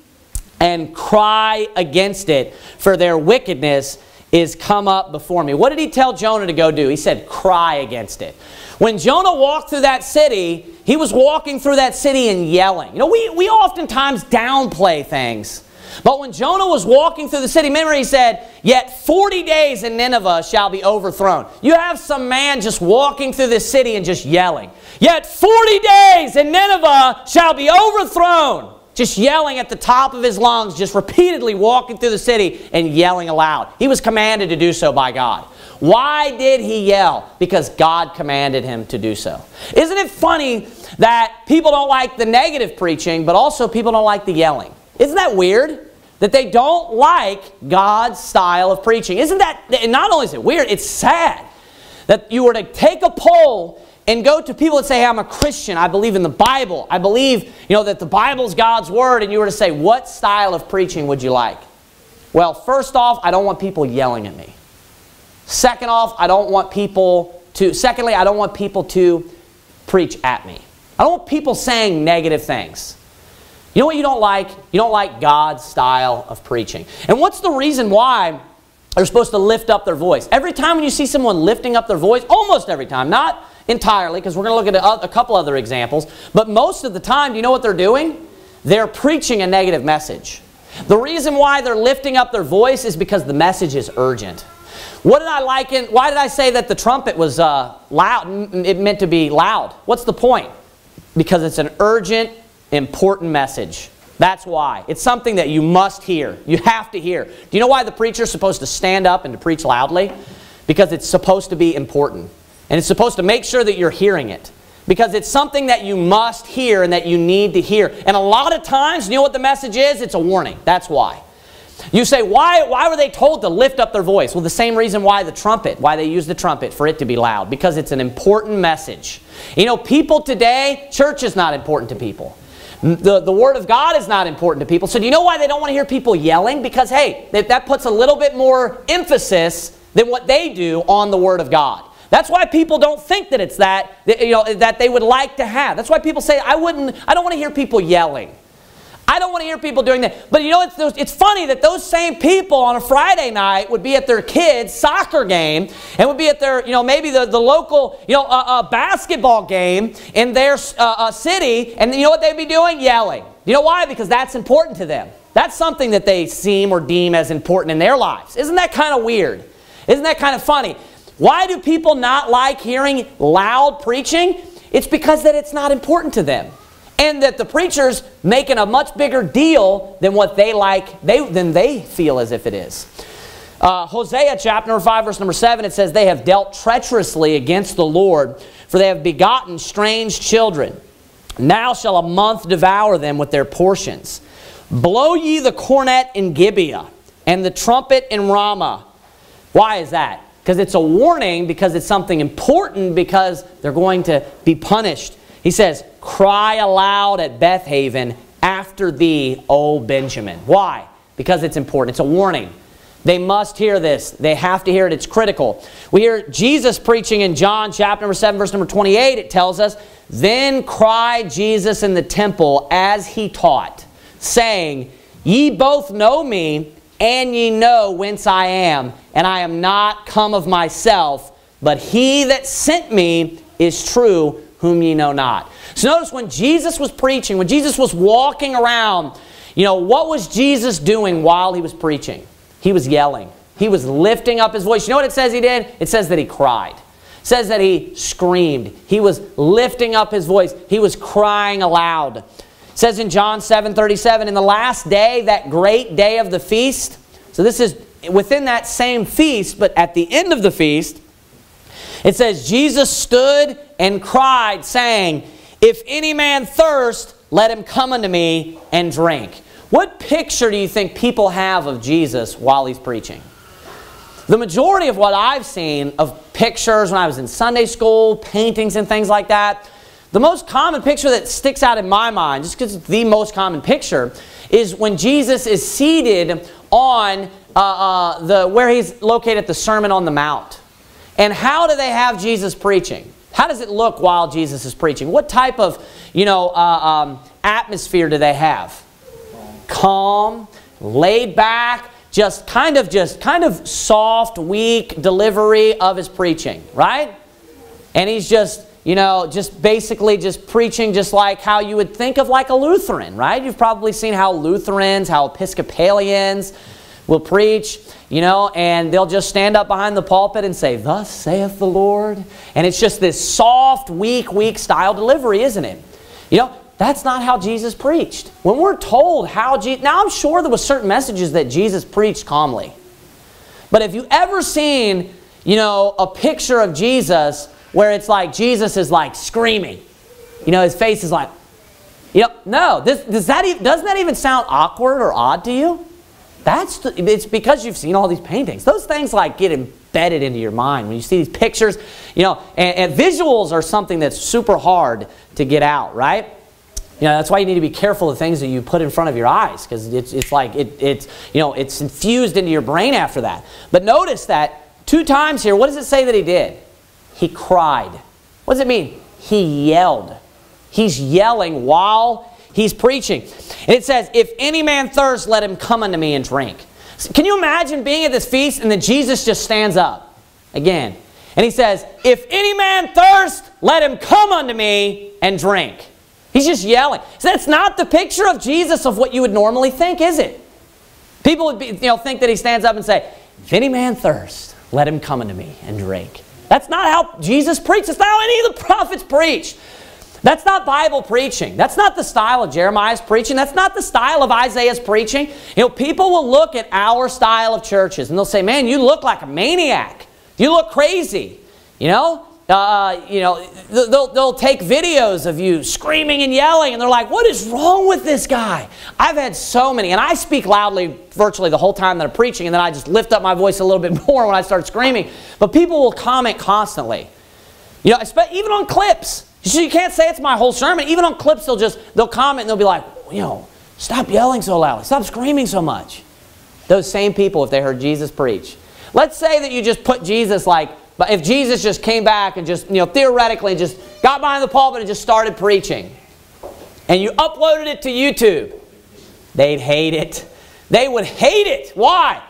and cry against it, for their wickedness is come up before me. What did he tell Jonah to go do? He said, cry against it. When Jonah walked through that city, he was walking through that city and yelling. You know, we, we oftentimes downplay things. But when Jonah was walking through the city, remember he said, Yet 40 days in Nineveh shall be overthrown. You have some man just walking through this city and just yelling. Yet 40 days in Nineveh shall be overthrown just yelling at the top of his lungs, just repeatedly walking through the city and yelling aloud. He was commanded to do so by God. Why did he yell? Because God commanded him to do so. Isn't it funny that people don't like the negative preaching, but also people don't like the yelling? Isn't that weird? That they don't like God's style of preaching. Isn't that, not only is it weird, it's sad that you were to take a poll and go to people and say, hey, I'm a Christian. I believe in the Bible. I believe, you know, that the Bible's God's Word. And you were to say, what style of preaching would you like? Well, first off, I don't want people yelling at me. Second off, I don't want people to, secondly, I don't want people to preach at me. I don't want people saying negative things. You know what you don't like? You don't like God's style of preaching. And what's the reason why they're supposed to lift up their voice? Every time when you see someone lifting up their voice, almost every time, not entirely, because we're going to look at a, a couple other examples. But most of the time, do you know what they're doing? They're preaching a negative message. The reason why they're lifting up their voice is because the message is urgent. What did I like in, why did I say that the trumpet was uh, loud, it meant to be loud? What's the point? Because it's an urgent, important message. That's why. It's something that you must hear. You have to hear. Do you know why the preacher is supposed to stand up and to preach loudly? Because it's supposed to be important. And it's supposed to make sure that you're hearing it. Because it's something that you must hear and that you need to hear. And a lot of times, you know what the message is? It's a warning. That's why. You say, why, why were they told to lift up their voice? Well, the same reason why the trumpet, why they use the trumpet, for it to be loud. Because it's an important message. You know, people today, church is not important to people. The, the Word of God is not important to people. So do you know why they don't want to hear people yelling? Because, hey, that, that puts a little bit more emphasis than what they do on the Word of God. That's why people don't think that it's that, you know, that they would like to have. That's why people say, I wouldn't, I don't want to hear people yelling. I don't want to hear people doing that. But you know, it's, it's funny that those same people on a Friday night would be at their kids' soccer game and would be at their, you know, maybe the, the local, you know, uh, uh, basketball game in their uh, uh city. And you know what they'd be doing? Yelling. You know why? Because that's important to them. That's something that they seem or deem as important in their lives. Isn't that kind of weird? Isn't that kind of funny? Why do people not like hearing loud preaching? It's because that it's not important to them. And that the preacher's making a much bigger deal than what they like, they, than they feel as if it is. Uh, Hosea chapter number 5, verse number 7, it says, They have dealt treacherously against the Lord, for they have begotten strange children. Now shall a month devour them with their portions. Blow ye the cornet in Gibeah, and the trumpet in Ramah. Why is that? Because it's a warning, because it's something important, because they're going to be punished. He says, Cry aloud at Bethaven after thee, O Benjamin. Why? Because it's important. It's a warning. They must hear this. They have to hear it. It's critical. We hear Jesus preaching in John chapter number 7, verse number 28. It tells us, Then cried Jesus in the temple as he taught, saying, Ye both know me, and ye know whence I am, and I am not come of myself, but he that sent me is true, whom ye know not. So notice when Jesus was preaching, when Jesus was walking around, you know, what was Jesus doing while he was preaching? He was yelling. He was lifting up his voice. You know what it says he did? It says that he cried. It says that he screamed. He was lifting up his voice. He was crying aloud. It says in John 7 37, in the last day, that great day of the feast. So this is within that same feast, but at the end of the feast, it says, Jesus stood and cried, saying, If any man thirst, let him come unto me and drink. What picture do you think people have of Jesus while he's preaching? The majority of what I've seen of pictures when I was in Sunday school, paintings and things like that, the most common picture that sticks out in my mind, just because it's the most common picture, is when Jesus is seated on uh, uh, the where he's located at the Sermon on the Mount. And how do they have Jesus preaching? How does it look while Jesus is preaching? What type of, you know, uh, um, atmosphere do they have? calm, laid back, just kind of just kind of soft, weak delivery of his preaching, right? And he's just, you know, just basically just preaching just like how you would think of like a Lutheran, right? You've probably seen how Lutherans, how Episcopalians will preach, you know, and they'll just stand up behind the pulpit and say, Thus saith the Lord. And it's just this soft, weak, weak style delivery, isn't it? You know, that's not how Jesus preached. When we're told how Jesus, now I'm sure there was certain messages that Jesus preached calmly. But if you ever seen, you know, a picture of Jesus where it's like Jesus is like screaming? You know, his face is like, you know, no, this, does that even, doesn't that even sound awkward or odd to you? That's the, it's because you've seen all these paintings. Those things like get embedded into your mind when you see these pictures, you know, and, and visuals are something that's super hard to get out, right? You know, that's why you need to be careful of things that you put in front of your eyes because it's, it's like it, it's, you know, it's infused into your brain after that. But notice that two times here, what does it say that he did? He cried. What does it mean? He yelled. He's yelling while he's preaching. And it says, If any man thirst, let him come unto me and drink. Can you imagine being at this feast and then Jesus just stands up again? And he says, If any man thirst, let him come unto me and drink. He's just yelling. So that's not the picture of Jesus of what you would normally think, is it? People would be, you know, think that he stands up and say, If any man thirst, let him come unto me and drink. That's not how Jesus preached. That's not how any of the prophets preached. That's not Bible preaching. That's not the style of Jeremiah's preaching. That's not the style of Isaiah's preaching. You know, people will look at our style of churches and they'll say, man, you look like a maniac. You look crazy. You know, uh, you know, they'll, they'll take videos of you screaming and yelling, and they're like, what is wrong with this guy? I've had so many, and I speak loudly virtually the whole time that I'm preaching, and then I just lift up my voice a little bit (laughs) more when I start screaming. But people will comment constantly. You know, even on clips. You can't say it's my whole sermon. Even on clips, they'll just, they'll comment and they'll be like, you know, stop yelling so loudly. Stop screaming so much. Those same people, if they heard Jesus preach. Let's say that you just put Jesus like but if Jesus just came back and just, you know, theoretically just got behind the pulpit and just started preaching, and you uploaded it to YouTube, they'd hate it. They would hate it. Why?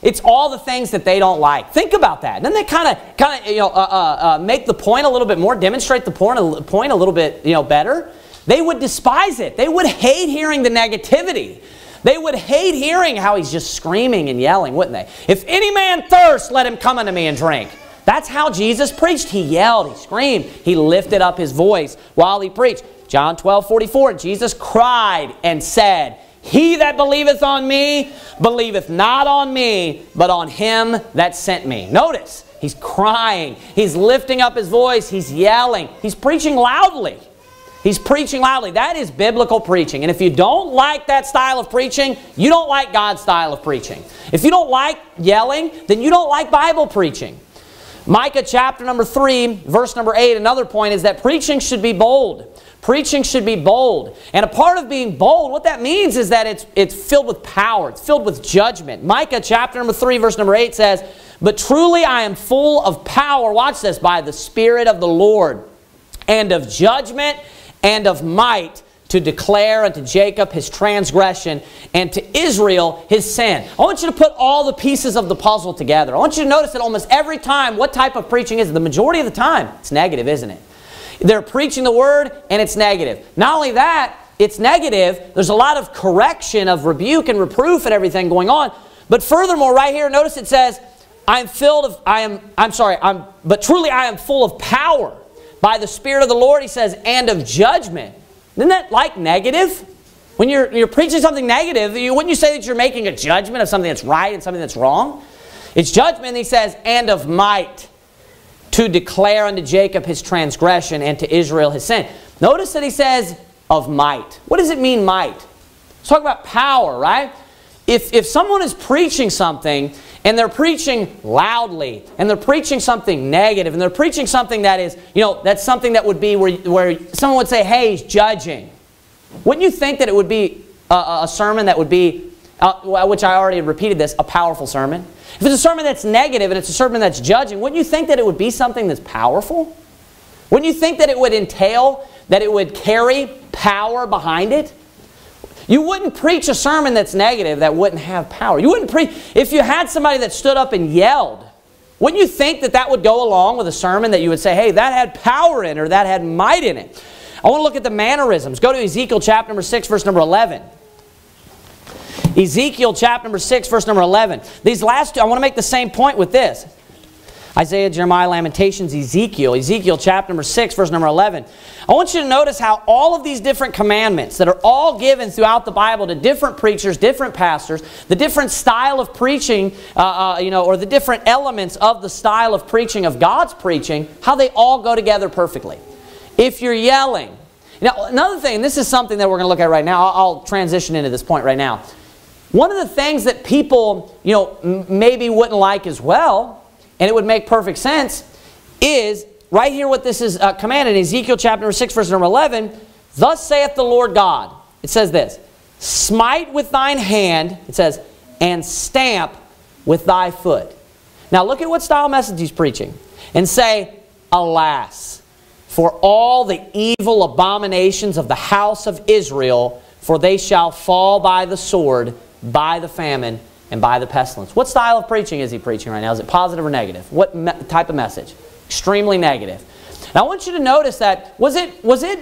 It's all the things that they don't like. Think about that. then they kind of, kind of, you know, uh, uh, uh, make the point a little bit more, demonstrate the point a, point a little bit, you know, better. They would despise it. They would hate hearing the negativity. They would hate hearing how he's just screaming and yelling, wouldn't they? If any man thirst, let him come unto me and drink. That's how Jesus preached. He yelled, he screamed, he lifted up his voice while he preached. John 12, 44, Jesus cried and said, He that believeth on me, believeth not on me, but on him that sent me. Notice, he's crying. He's lifting up his voice. He's yelling. He's preaching loudly. He's preaching loudly. That is biblical preaching. And if you don't like that style of preaching, you don't like God's style of preaching. If you don't like yelling, then you don't like Bible preaching. Micah chapter number 3, verse number 8, another point is that preaching should be bold. Preaching should be bold. And a part of being bold, what that means is that it's, it's filled with power. It's filled with judgment. Micah chapter number 3, verse number 8 says, But truly I am full of power, watch this, by the Spirit of the Lord, and of judgment and of might to declare unto Jacob his transgression and to Israel his sin. I want you to put all the pieces of the puzzle together. I want you to notice that almost every time, what type of preaching is it? The majority of the time, it's negative, isn't it? They're preaching the word and it's negative. Not only that, it's negative. There's a lot of correction of rebuke and reproof and everything going on. But furthermore, right here, notice it says, I am filled of, I am, I'm sorry, I'm, but truly I am full of power by the Spirit of the Lord, he says, and of judgment. Isn't that like negative? When you're, you're preaching something negative, you, wouldn't you say that you're making a judgment of something that's right and something that's wrong? It's judgment, he says, and of might to declare unto Jacob his transgression and to Israel his sin. Notice that he says of might. What does it mean, might? Let's talk about power, right? If, if someone is preaching something and they're preaching loudly and they're preaching something negative and they're preaching something that is, you know, that's something that would be where, where someone would say, hey, he's judging. Wouldn't you think that it would be a, a sermon that would be, uh, which I already repeated this, a powerful sermon? If it's a sermon that's negative and it's a sermon that's judging, wouldn't you think that it would be something that's powerful? Wouldn't you think that it would entail, that it would carry power behind it? You wouldn't preach a sermon that's negative that wouldn't have power. You wouldn't preach, if you had somebody that stood up and yelled, wouldn't you think that that would go along with a sermon that you would say, hey, that had power in it or that had might in it? I want to look at the mannerisms. Go to Ezekiel chapter number 6, verse number 11. Ezekiel chapter number 6, verse number 11. These last two, I want to make the same point with this. Isaiah, Jeremiah, Lamentations, Ezekiel. Ezekiel chapter number 6, verse number 11. I want you to notice how all of these different commandments that are all given throughout the Bible to different preachers, different pastors, the different style of preaching, uh, uh, you know, or the different elements of the style of preaching of God's preaching, how they all go together perfectly. If you're yelling, now another thing, this is something that we're going to look at right now. I'll, I'll transition into this point right now. One of the things that people, you know, maybe wouldn't like as well and it would make perfect sense, is right here what this is uh, commanded in Ezekiel chapter 6, verse number 11. Thus saith the Lord God. It says this, Smite with thine hand, it says, and stamp with thy foot. Now look at what style message he's preaching. And say, Alas, for all the evil abominations of the house of Israel, for they shall fall by the sword, by the famine, and by the pestilence. What style of preaching is he preaching right now? Is it positive or negative? What type of message? Extremely negative. Now I want you to notice that was it was it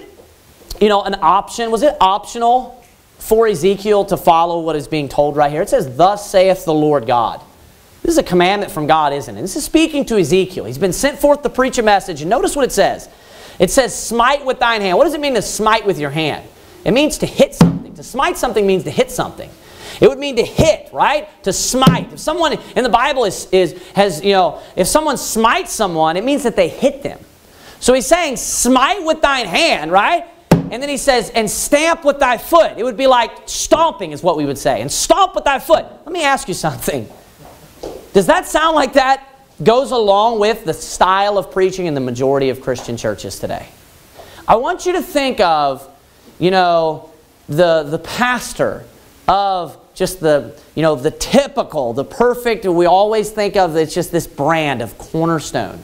you know an option? Was it optional for Ezekiel to follow what is being told right here? It says, "Thus saith the Lord God." This is a commandment from God, isn't it? This is speaking to Ezekiel. He's been sent forth to preach a message, and notice what it says. It says, "Smite with thine hand." What does it mean to smite with your hand? It means to hit something. To smite something means to hit something. It would mean to hit, right? To smite. If someone in the Bible is, is has, you know, if someone smites someone, it means that they hit them. So he's saying, smite with thine hand, right? And then he says, and stamp with thy foot. It would be like stomping is what we would say. And stomp with thy foot. Let me ask you something. Does that sound like that goes along with the style of preaching in the majority of Christian churches today? I want you to think of, you know, the, the pastor of just the, you know, the typical, the perfect, we always think of it's just this brand of Cornerstone.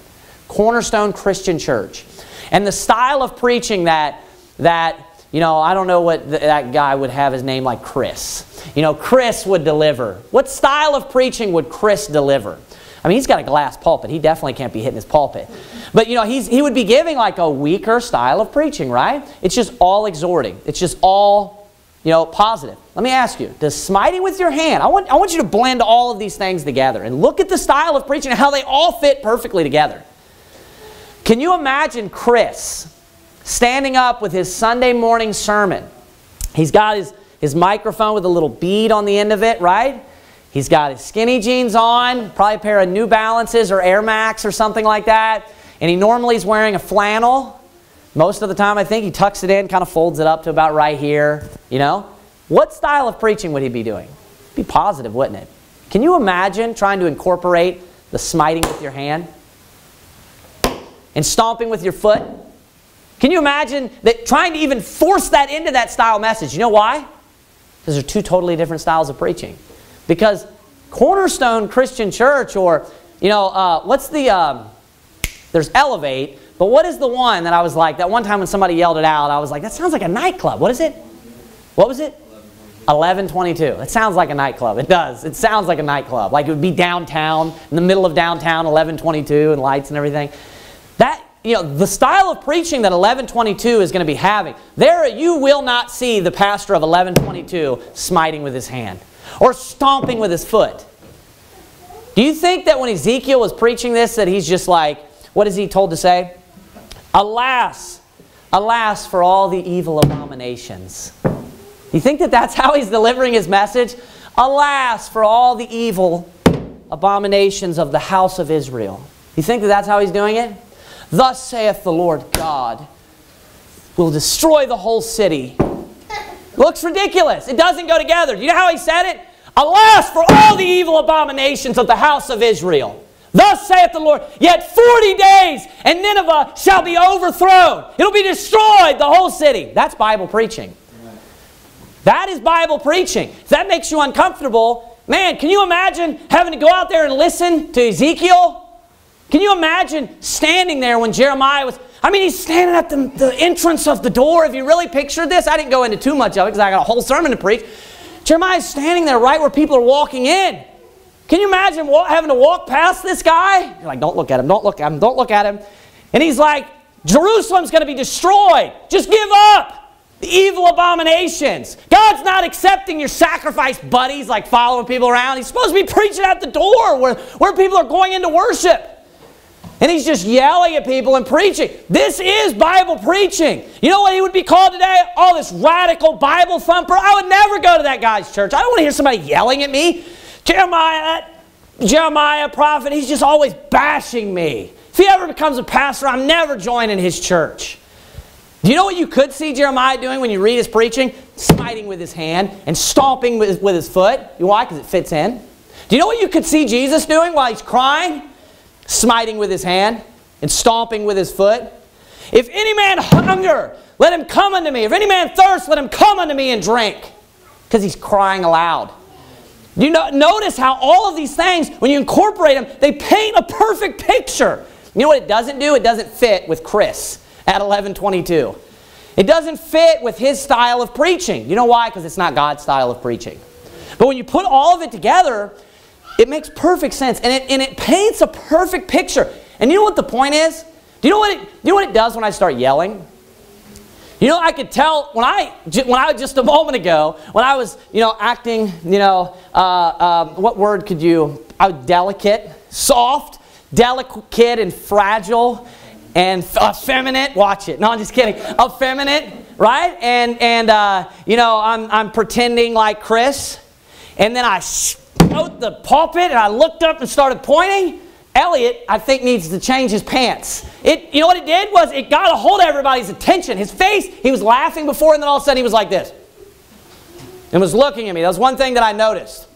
Cornerstone Christian Church. And the style of preaching that, that you know, I don't know what th that guy would have his name like Chris. You know, Chris would deliver. What style of preaching would Chris deliver? I mean, he's got a glass pulpit. He definitely can't be hitting his pulpit. But, you know, he's, he would be giving like a weaker style of preaching, right? It's just all exhorting. It's just all you know, positive. Let me ask you, does smiting with your hand, I want, I want you to blend all of these things together and look at the style of preaching and how they all fit perfectly together. Can you imagine Chris standing up with his Sunday morning sermon. He's got his, his microphone with a little bead on the end of it, right? He's got his skinny jeans on, probably a pair of New Balances or Air Max or something like that. And he normally is wearing a flannel. Most of the time, I think he tucks it in, kind of folds it up to about right here, you know? What style of preaching would he be doing? Be positive, wouldn't it? Can you imagine trying to incorporate the smiting with your hand and stomping with your foot? Can you imagine that trying to even force that into that style message? You know why? Because they're two totally different styles of preaching. Because Cornerstone Christian Church, or, you know, uh, what's the, um, there's Elevate, but what is the one that I was like, that one time when somebody yelled it out, I was like, that sounds like a nightclub. What is it? What was it? 1122. It sounds like a nightclub. It does. It sounds like a nightclub. Like it would be downtown, in the middle of downtown, 1122 and lights and everything. That, you know, the style of preaching that 1122 is going to be having, there you will not see the pastor of 1122 smiting with his hand or stomping with his foot. Do you think that when Ezekiel was preaching this that he's just like, what is he told to say? Alas, alas for all the evil abominations. You think that that's how he's delivering his message? Alas for all the evil abominations of the house of Israel. You think that that's how he's doing it? Thus saith the Lord God, will destroy the whole city. Looks ridiculous. It doesn't go together. Do you know how he said it? Alas for all the evil abominations of the house of Israel. Thus saith the Lord, yet 40 days and Nineveh shall be overthrown. It'll be destroyed, the whole city. That's Bible preaching. That is Bible preaching. If that makes you uncomfortable, man, can you imagine having to go out there and listen to Ezekiel? Can you imagine standing there when Jeremiah was, I mean, he's standing at the, the entrance of the door. If you really pictured this, I didn't go into too much of it because I got a whole sermon to preach. Jeremiah's standing there right where people are walking in. Can you imagine having to walk past this guy? You're like, don't look at him, don't look at him, don't look at him. And he's like, Jerusalem's going to be destroyed. Just give up. The evil abominations. God's not accepting your sacrifice buddies like following people around. He's supposed to be preaching at the door where, where people are going into worship. And he's just yelling at people and preaching. This is Bible preaching. You know what he would be called today? Oh, this radical Bible thumper. I would never go to that guy's church. I don't want to hear somebody yelling at me. Jeremiah, Jeremiah, prophet, he's just always bashing me. If he ever becomes a pastor, I'm never joining his church. Do you know what you could see Jeremiah doing when you read his preaching? Smiting with his hand and stomping with, with his foot. You know why? Because it fits in. Do you know what you could see Jesus doing while he's crying? smiting with his hand and stomping with his foot. If any man hunger, let him come unto me. If any man thirst, let him come unto me and drink. Because he's crying aloud. You know, notice how all of these things, when you incorporate them, they paint a perfect picture. You know what it doesn't do? It doesn't fit with Chris at 1122. It doesn't fit with his style of preaching. You know why? Because it's not God's style of preaching. But when you put all of it together, it makes perfect sense, and it, and it paints a perfect picture. And you know what the point is? Do you know what it, do you know what it does when I start yelling? You know, I could tell when I, when I just a moment ago, when I was, you know, acting, you know, uh, uh, what word could you, was delicate, soft, delicate and fragile and effeminate. Watch it. No, I'm just kidding. Effeminate, right? And, and uh, you know, I'm, I'm pretending like Chris. And then I out the pulpit and I looked up and started pointing, Elliot, I think, needs to change his pants. It, you know what it did was it got a hold of everybody's attention. His face, he was laughing before, and then all of a sudden he was like this. And was looking at me. That was one thing that I noticed.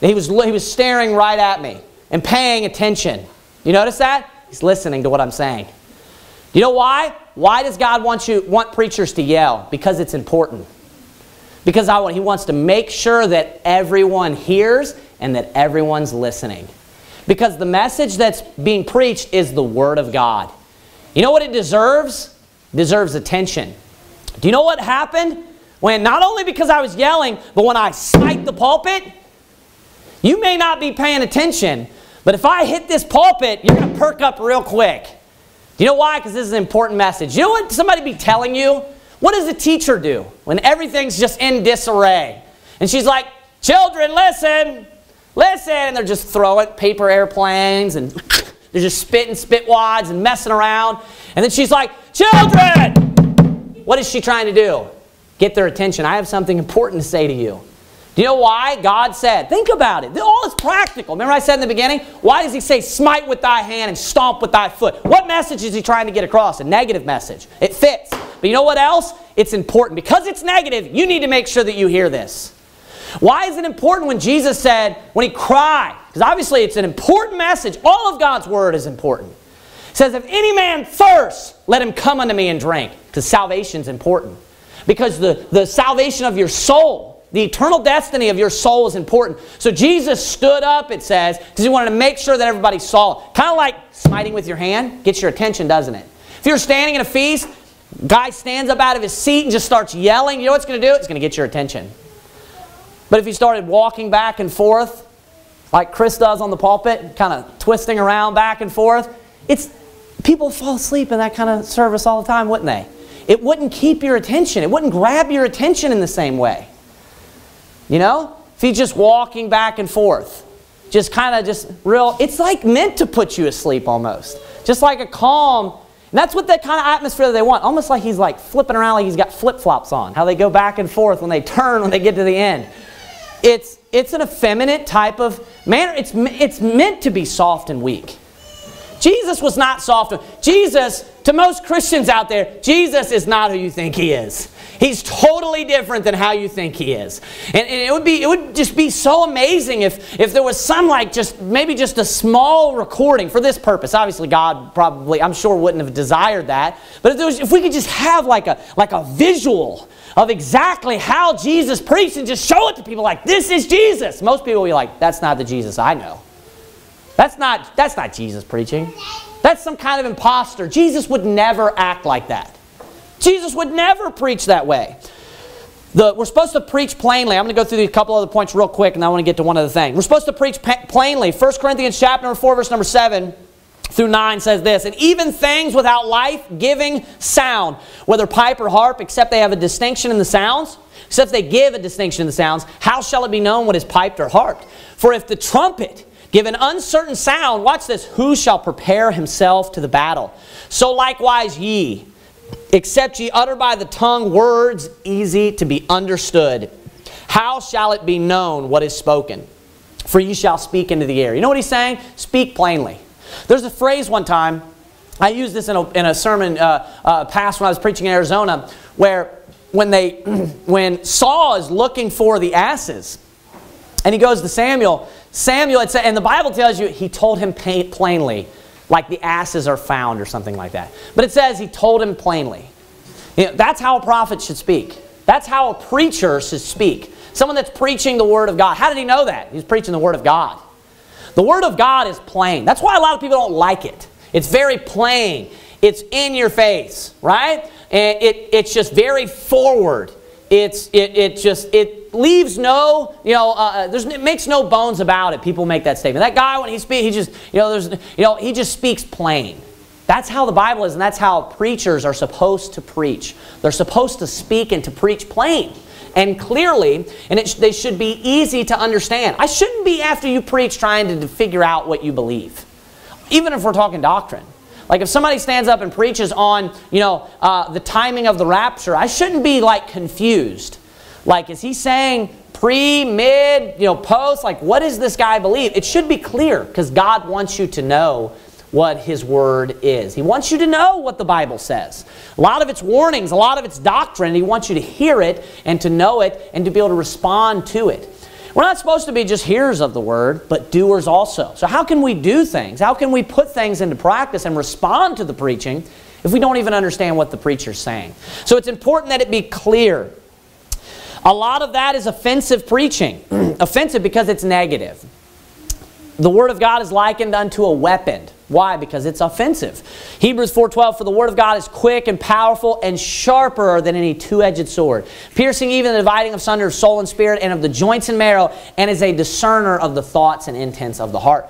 He was, he was staring right at me and paying attention. You notice that? He's listening to what I'm saying. You know why? Why does God want you want preachers to yell? Because it's important. Because I, want he wants to make sure that everyone hears and that everyone's listening. Because the message that's being preached is the Word of God. You know what it deserves? It deserves attention. Do you know what happened? When not only because I was yelling, but when I spiked the pulpit, you may not be paying attention, but if I hit this pulpit, you're going to perk up real quick. Do you know why? Because this is an important message. You know what somebody be telling you? What does a teacher do when everything's just in disarray? And she's like, children, listen, listen. And they're just throwing paper airplanes and they're just spitting spit wads and messing around. And then she's like, children. What is she trying to do? Get their attention. I have something important to say to you. Do you know why? God said, think about it. All is practical. Remember I said in the beginning? Why does he say smite with thy hand and stomp with thy foot? What message is he trying to get across? A negative message. It fits. But you know what else? It's important. Because it's negative, you need to make sure that you hear this. Why is it important when Jesus said, when he cried? Because obviously it's an important message. All of God's word is important. It says, if any man thirst, let him come unto me and drink. Because salvation is important. Because the, the salvation of your soul the eternal destiny of your soul is important. So Jesus stood up, it says, because he wanted to make sure that everybody saw. It. Kind of like smiting with your hand gets your attention, doesn't it? If you're standing in a feast, guy stands up out of his seat and just starts yelling, you know what's going to do? It's going to get your attention. But if he started walking back and forth, like Chris does on the pulpit, kind of twisting around back and forth, it's people fall asleep in that kind of service all the time, wouldn't they? It wouldn't keep your attention. It wouldn't grab your attention in the same way. You know? If he's just walking back and forth. Just kind of just real, it's like meant to put you asleep almost. Just like a calm, and that's what that kind of atmosphere that they want. Almost like he's like flipping around like he's got flip-flops on. How they go back and forth when they turn when they get to the end. It's, it's an effeminate type of manner. It's, it's meant to be soft and weak. Jesus was not soft. Jesus, to most Christians out there, Jesus is not who you think he is. He's totally different than how you think he is. And, and, it would be it would just be so amazing if if there was some like just maybe just a small recording for this purpose. Obviously God probably I'm sure wouldn't have desired that. But if was if we could just have like a like a visual of exactly how Jesus preached and just show it to people like this is Jesus. Most people will be like that's not the Jesus I know. That's not that's not Jesus preaching. That's some kind of impostor. Jesus would never act like that. Jesus would never preach that way. The, we're supposed to preach plainly. I'm going to go through a couple other points real quick, and I want to get to one other thing. We're supposed to preach plainly. 1 Corinthians chapter number 4, verse number 7 through 9 says this, And even things without life-giving sound, whether pipe or harp, except they have a distinction in the sounds, except they give a distinction in the sounds, how shall it be known what is piped or harped? For if the trumpet give an uncertain sound, watch this, who shall prepare himself to the battle? So likewise ye, Except ye utter by the tongue words easy to be understood. How shall it be known what is spoken? For ye shall speak into the air. You know what he's saying? Speak plainly. There's a phrase one time, I used this in a, in a sermon uh, uh, past when I was preaching in Arizona, where when, they, (clears throat) when Saul is looking for the asses, and he goes to Samuel, Samuel, and the Bible tells you he told him plainly, like the asses are found or something like that. But it says he told him plainly. You know, that's how a prophet should speak. That's how a preacher should speak. Someone that's preaching the Word of God. How did he know that? He's preaching the Word of God. The Word of God is plain. That's why a lot of people don't like it. It's very plain. It's in your face, right? And it, it's just very forward. It's, it, it just, it leaves no, you know, uh, uh, there's, it makes no bones about it. People make that statement. That guy, when he speaks, he just, you know, there's, you know, he just speaks plain. That's how the Bible is, and that's how preachers are supposed to preach. They're supposed to speak and to preach plain and clearly, and it, they should be easy to understand. I shouldn't be, after you preach, trying to, to figure out what you believe, even if we're talking doctrine. Like if somebody stands up and preaches on, you know, uh, the timing of the rapture, I shouldn't be like confused like, is he saying pre, mid, you know, post? Like, what does this guy believe? It should be clear because God wants you to know what his word is. He wants you to know what the Bible says. A lot of its warnings, a lot of its doctrine, he wants you to hear it and to know it and to be able to respond to it. We're not supposed to be just hearers of the word, but doers also. So how can we do things? How can we put things into practice and respond to the preaching if we don't even understand what the preacher's saying? So it's important that it be clear. A lot of that is offensive preaching. (clears throat) offensive because it's negative. The Word of God is likened unto a weapon. Why? Because it's offensive. Hebrews 4.12, For the Word of God is quick and powerful and sharper than any two-edged sword, piercing even the dividing of sunder of soul and spirit and of the joints and marrow, and is a discerner of the thoughts and intents of the heart.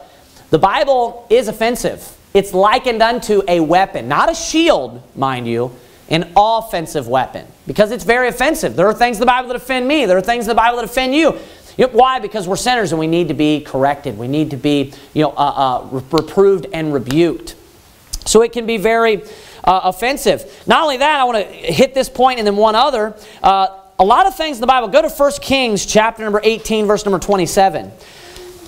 The Bible is offensive. It's likened unto a weapon, not a shield, mind you, an offensive weapon because it's very offensive. There are things in the Bible that offend me. There are things in the Bible that offend you. You know, why? Because we're sinners and we need to be corrected. We need to be you know, uh, uh, reproved and rebuked. So it can be very uh, offensive. Not only that, I want to hit this point and then one other. Uh, a lot of things in the Bible. Go to 1 Kings chapter number 18, verse number 27.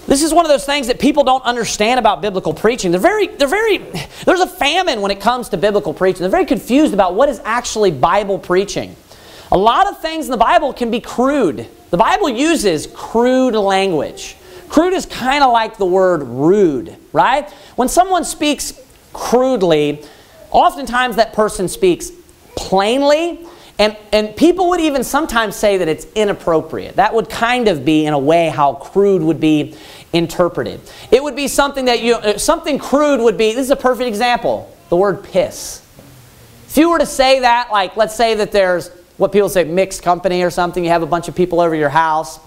This is one of those things that people don't understand about biblical preaching. They're very, they're very, there's a famine when it comes to biblical preaching. They're very confused about what is actually Bible preaching. A lot of things in the Bible can be crude. The Bible uses crude language. Crude is kind of like the word rude, right? When someone speaks crudely, oftentimes that person speaks plainly, and, and people would even sometimes say that it's inappropriate. That would kind of be, in a way, how crude would be interpreted. It would be something that you, uh, something crude would be, this is a perfect example, the word piss. If you were to say that, like, let's say that there's what people say mixed company or something, you have a bunch of people over your house,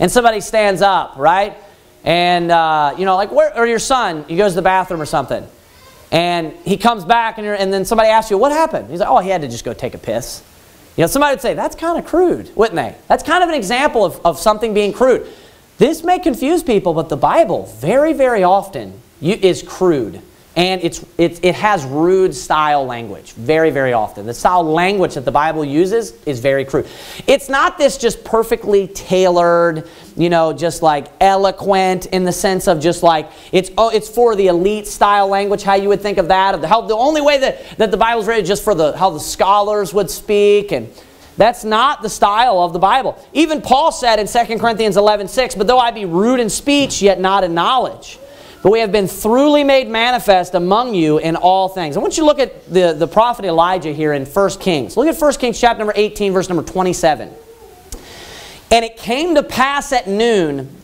and somebody stands up, right? And, uh, you know, like, where, or your son, he goes to the bathroom or something, and he comes back, and, and then somebody asks you, what happened? He's like, oh, he had to just go take a piss. You know, somebody would say, that's kind of crude, wouldn't they? That's kind of an example of, of something being crude. This may confuse people, but the Bible, very, very often, is crude. And it's, it's, it has rude style language very, very often. The style language that the Bible uses is very crude. It's not this just perfectly tailored, you know, just like eloquent in the sense of just like, it's, oh, it's for the elite style language, how you would think of that. Of the, how, the only way that, that the Bible's written just for the, how the scholars would speak and that's not the style of the Bible. Even Paul said in 2 Corinthians 11, 6, But though I be rude in speech, yet not in knowledge. But we have been throughly made manifest among you in all things. I want you to look at the, the prophet Elijah here in 1 Kings. Look at 1 Kings chapter number 18, verse number 27. And it came to pass at noon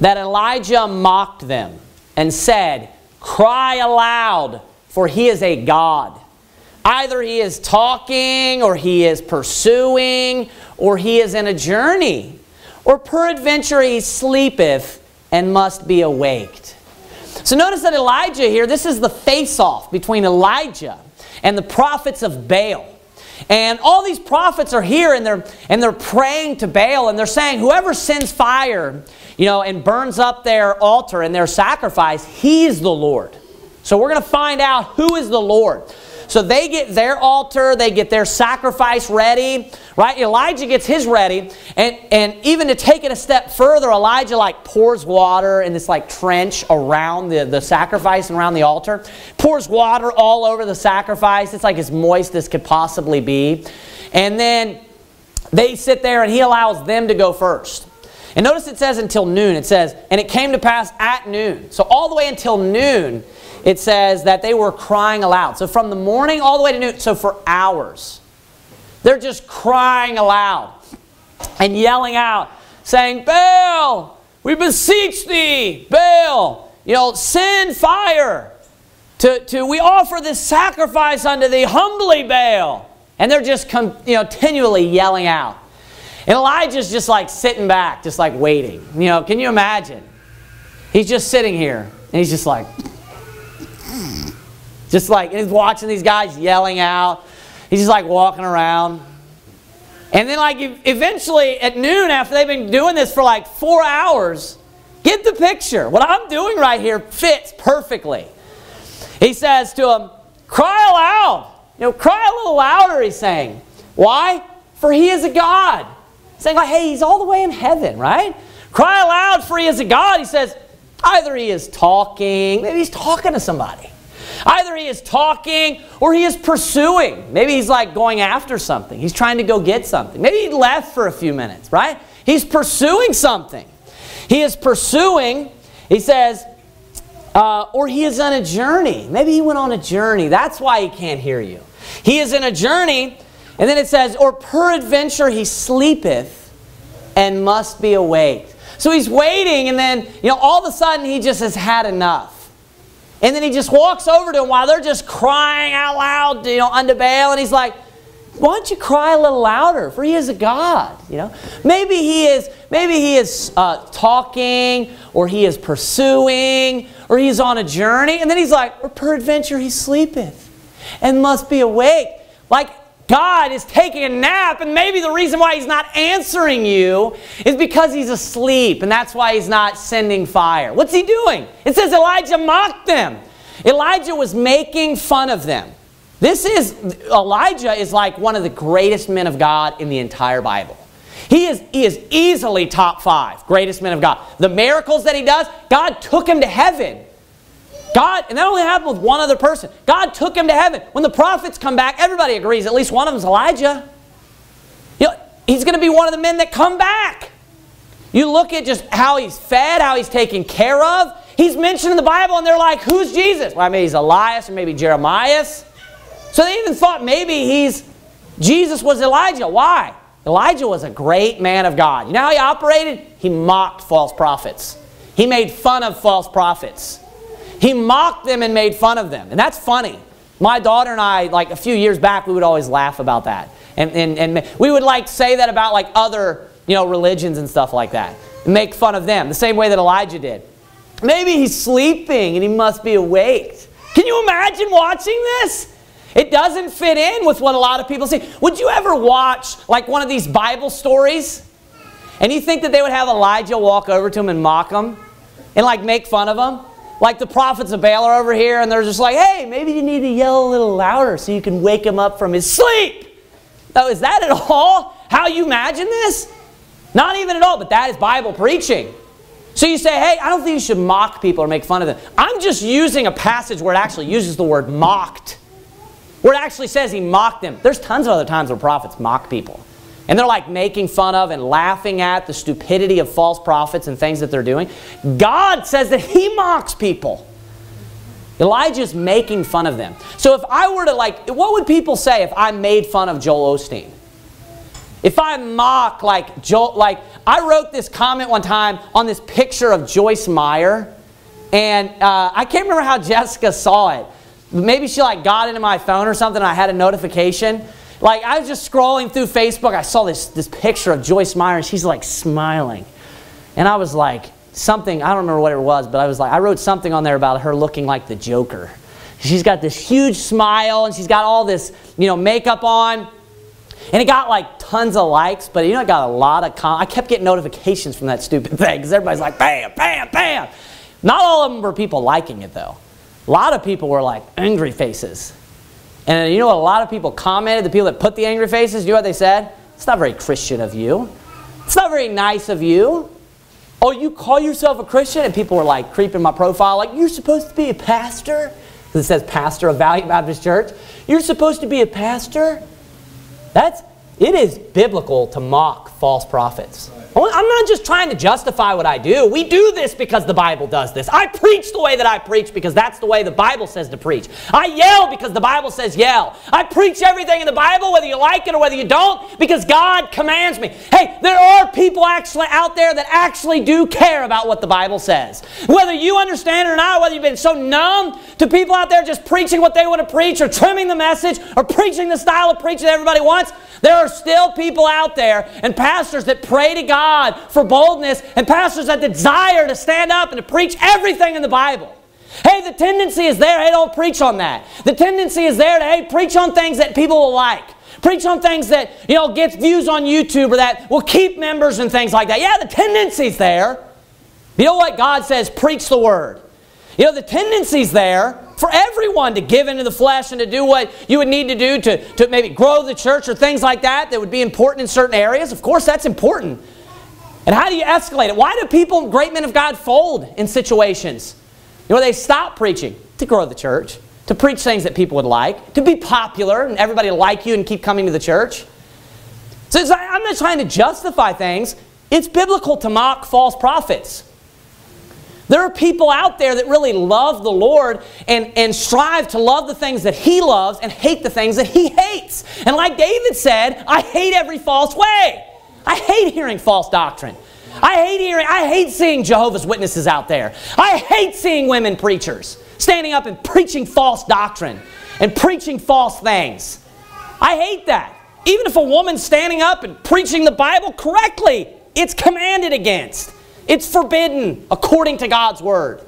that Elijah mocked them and said, Cry aloud, for he is a God. Either he is talking, or he is pursuing, or he is in a journey. Or peradventure he sleepeth and must be awaked. So notice that Elijah here, this is the face-off between Elijah and the prophets of Baal. And all these prophets are here and they're, and they're praying to Baal and they're saying, whoever sends fire, you know, and burns up their altar and their sacrifice, he's the Lord. So we're going to find out who is the Lord. So they get their altar, they get their sacrifice ready, right? Elijah gets his ready. And, and even to take it a step further, Elijah like pours water in this like trench around the, the sacrifice and around the altar. Pours water all over the sacrifice. It's like as moist as could possibly be. And then they sit there and he allows them to go first. And notice it says until noon. It says, and it came to pass at noon. So all the way until noon, it says that they were crying aloud. So from the morning all the way to noon, so for hours, they're just crying aloud and yelling out, saying, Baal, we beseech thee, Baal, you know, send fire. To, to, we offer this sacrifice unto thee humbly, Baal. And they're just you know, continually yelling out. And Elijah's just like sitting back, just like waiting. You know, can you imagine? He's just sitting here, and he's just like, just like, he's watching these guys yelling out. He's just like walking around. And then like eventually at noon after they've been doing this for like four hours, get the picture. What I'm doing right here fits perfectly. He says to him, cry aloud. You know, cry a little louder, he's saying. Why? For he is a God. He's saying like, hey, he's all the way in heaven, right? Cry aloud for he is a God. He says, either he is talking, maybe he's talking to somebody. Either he is talking or he is pursuing. Maybe he's like going after something. He's trying to go get something. Maybe he left for a few minutes, right? He's pursuing something. He is pursuing, he says, uh, or he is on a journey. Maybe he went on a journey. That's why he can't hear you. He is in a journey, and then it says, or peradventure he sleepeth and must be awake. So he's waiting, and then, you know, all of a sudden he just has had enough. And then he just walks over to them while they're just crying out loud, you know, unto Baal. And he's like, why don't you cry a little louder? For he is a God, you know. Maybe he is, maybe he is uh, talking, or he is pursuing, or he's on a journey. And then he's like, or peradventure he sleepeth, and must be awake. Like God is taking a nap, and maybe the reason why he's not answering you is because he's asleep, and that's why he's not sending fire. What's he doing? It says Elijah mocked them. Elijah was making fun of them. This is, Elijah is like one of the greatest men of God in the entire Bible. He is, he is easily top five greatest men of God. The miracles that he does, God took him to heaven. God, and that only happened with one other person. God took him to heaven. When the prophets come back, everybody agrees at least one of them is Elijah. You know, he's going to be one of the men that come back. You look at just how he's fed, how he's taken care of. He's mentioned in the Bible, and they're like, who's Jesus? Well, I mean, he's Elias or maybe Jeremiah. So they even thought maybe he's Jesus was Elijah. Why? Elijah was a great man of God. You know how he operated? He mocked false prophets. He made fun of false prophets. He mocked them and made fun of them. And that's funny. My daughter and I, like a few years back, we would always laugh about that. And, and, and we would like say that about like other you know, religions and stuff like that. And make fun of them, the same way that Elijah did. Maybe he's sleeping and he must be awake. Can you imagine watching this? It doesn't fit in with what a lot of people say. Would you ever watch like one of these Bible stories? And you think that they would have Elijah walk over to him and mock him? And like make fun of him? Like the prophets of Baal are over here and they're just like, hey, maybe you need to yell a little louder so you can wake him up from his sleep. Oh, is that at all how you imagine this? Not even at all, but that is Bible preaching. So you say, hey, I don't think you should mock people or make fun of them. I'm just using a passage where it actually uses the word mocked. Where it actually says he mocked them. There's tons of other times where prophets mock people. And they're like making fun of and laughing at the stupidity of false prophets and things that they're doing. God says that he mocks people. Elijah's making fun of them. So if I were to like, what would people say if I made fun of Joel Osteen? If I mock like Joel, like I wrote this comment one time on this picture of Joyce Meyer, and uh, I can't remember how Jessica saw it. Maybe she like got into my phone or something. I had a notification. Like I was just scrolling through Facebook. I saw this this picture of Joyce Meyer, and she's like smiling, and I was like something. I don't remember what it was, but I was like I wrote something on there about her looking like the Joker. She's got this huge smile, and she's got all this you know makeup on. And it got like tons of likes, but you know, it got a lot of, com I kept getting notifications from that stupid (laughs) thing because everybody's like, bam, bam, bam. Not all of them were people liking it though. A lot of people were like angry faces. And you know what a lot of people commented, the people that put the angry faces, you know what they said? It's not very Christian of you. It's not very nice of you. Oh, you call yourself a Christian? And people were like creeping my profile, like, you're supposed to be a pastor? Because it says pastor of Valiant Baptist Church. You're supposed to be a pastor? That's, it is biblical to mock false prophets. Oh, I'm not just trying to justify what I do. We do this because the Bible does this. I preach the way that I preach because that's the way the Bible says to preach. I yell because the Bible says yell. I preach everything in the Bible, whether you like it or whether you don't, because God commands me. Hey, there are people actually out there that actually do care about what the Bible says. Whether you understand it or not, whether you've been so numb to people out there just preaching what they want to preach or trimming the message or preaching the style of preaching that everybody wants, there are still people out there and pastors that pray to God for boldness and pastors that desire to stand up and to preach everything in the Bible. Hey, the tendency is there. Hey, don't preach on that. The tendency is there to, hey, preach on things that people will like. Preach on things that, you know, gets views on YouTube or that will keep members and things like that. Yeah, the tendency's there. You know what God says? Preach the word. You know, the tendency's there for everyone to give into the flesh and to do what you would need to do to, to maybe grow the church or things like that that would be important in certain areas. Of course, that's important. And how do you escalate it? Why do people, great men of God, fold in situations? You know, they stop preaching to grow the church, to preach things that people would like, to be popular and everybody like you and keep coming to the church. So I'm not trying to justify things. It's biblical to mock false prophets. There are people out there that really love the Lord and, and strive to love the things that He loves and hate the things that He hates. And like David said, I hate every false way. I hate hearing false doctrine. I hate hearing, I hate seeing Jehovah's Witnesses out there. I hate seeing women preachers standing up and preaching false doctrine and preaching false things. I hate that. Even if a woman's standing up and preaching the Bible correctly, it's commanded against. It's forbidden according to God's word.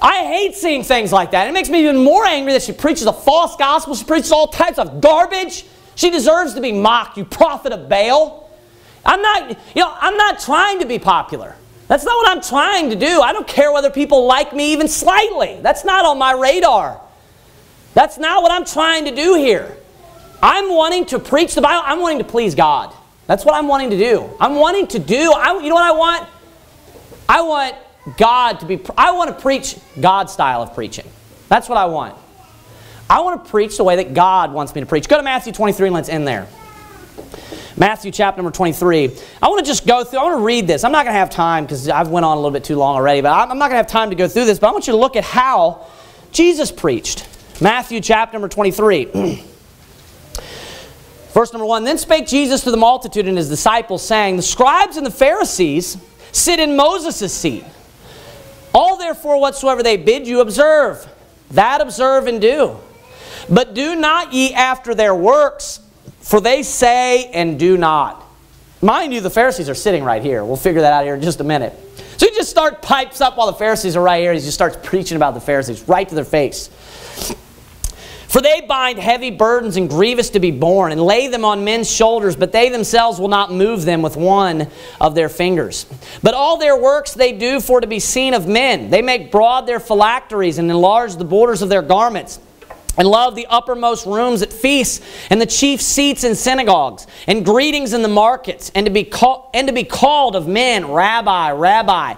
I hate seeing things like that. It makes me even more angry that she preaches a false gospel. She preaches all types of garbage. She deserves to be mocked, you prophet of Baal. I'm not, you know, I'm not trying to be popular. That's not what I'm trying to do. I don't care whether people like me even slightly. That's not on my radar. That's not what I'm trying to do here. I'm wanting to preach the Bible. I'm wanting to please God. That's what I'm wanting to do. I'm wanting to do, I, you know what I want? I want God to be, I want to preach God's style of preaching. That's what I want. I want to preach the way that God wants me to preach. Go to Matthew 23 and let's end there. Matthew chapter number 23. I want to just go through, I want to read this. I'm not going to have time because I've went on a little bit too long already, but I'm not going to have time to go through this, but I want you to look at how Jesus preached. Matthew chapter number 23. (clears throat) Verse number 1 Then spake Jesus to the multitude and his disciples, saying, The scribes and the Pharisees sit in Moses' seat. All therefore whatsoever they bid you observe, that observe and do. But do not ye after their works, for they say and do not. Mind you, the Pharisees are sitting right here. We'll figure that out here in just a minute. So he just start pipes up while the Pharisees are right here. He just starts preaching about the Pharisees right to their face. For they bind heavy burdens and grievous to be borne, and lay them on men's shoulders, but they themselves will not move them with one of their fingers. But all their works they do for to be seen of men. They make broad their phylacteries and enlarge the borders of their garments and love the uppermost rooms at feasts and the chief seats in synagogues and greetings in the markets and to be, call, and to be called of men rabbi rabbi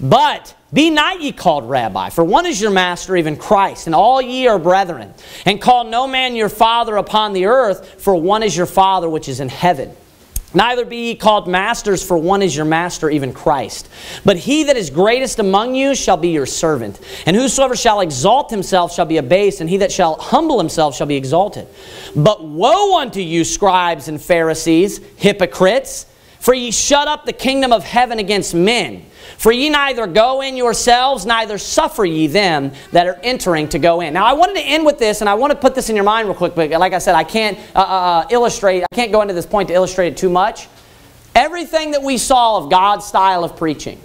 but be not ye called rabbi, for one is your master, even Christ, and all ye are brethren. And call no man your father upon the earth, for one is your father which is in heaven. Neither be ye called masters, for one is your master, even Christ. But he that is greatest among you shall be your servant. And whosoever shall exalt himself shall be abased, and he that shall humble himself shall be exalted. But woe unto you, scribes and Pharisees, hypocrites! For ye shut up the kingdom of heaven against men. For ye neither go in yourselves, neither suffer ye them that are entering to go in. Now, I wanted to end with this, and I want to put this in your mind real quick, but like I said, I can't uh, uh, uh, illustrate, I can't go into this point to illustrate it too much. Everything that we saw of God's style of preaching,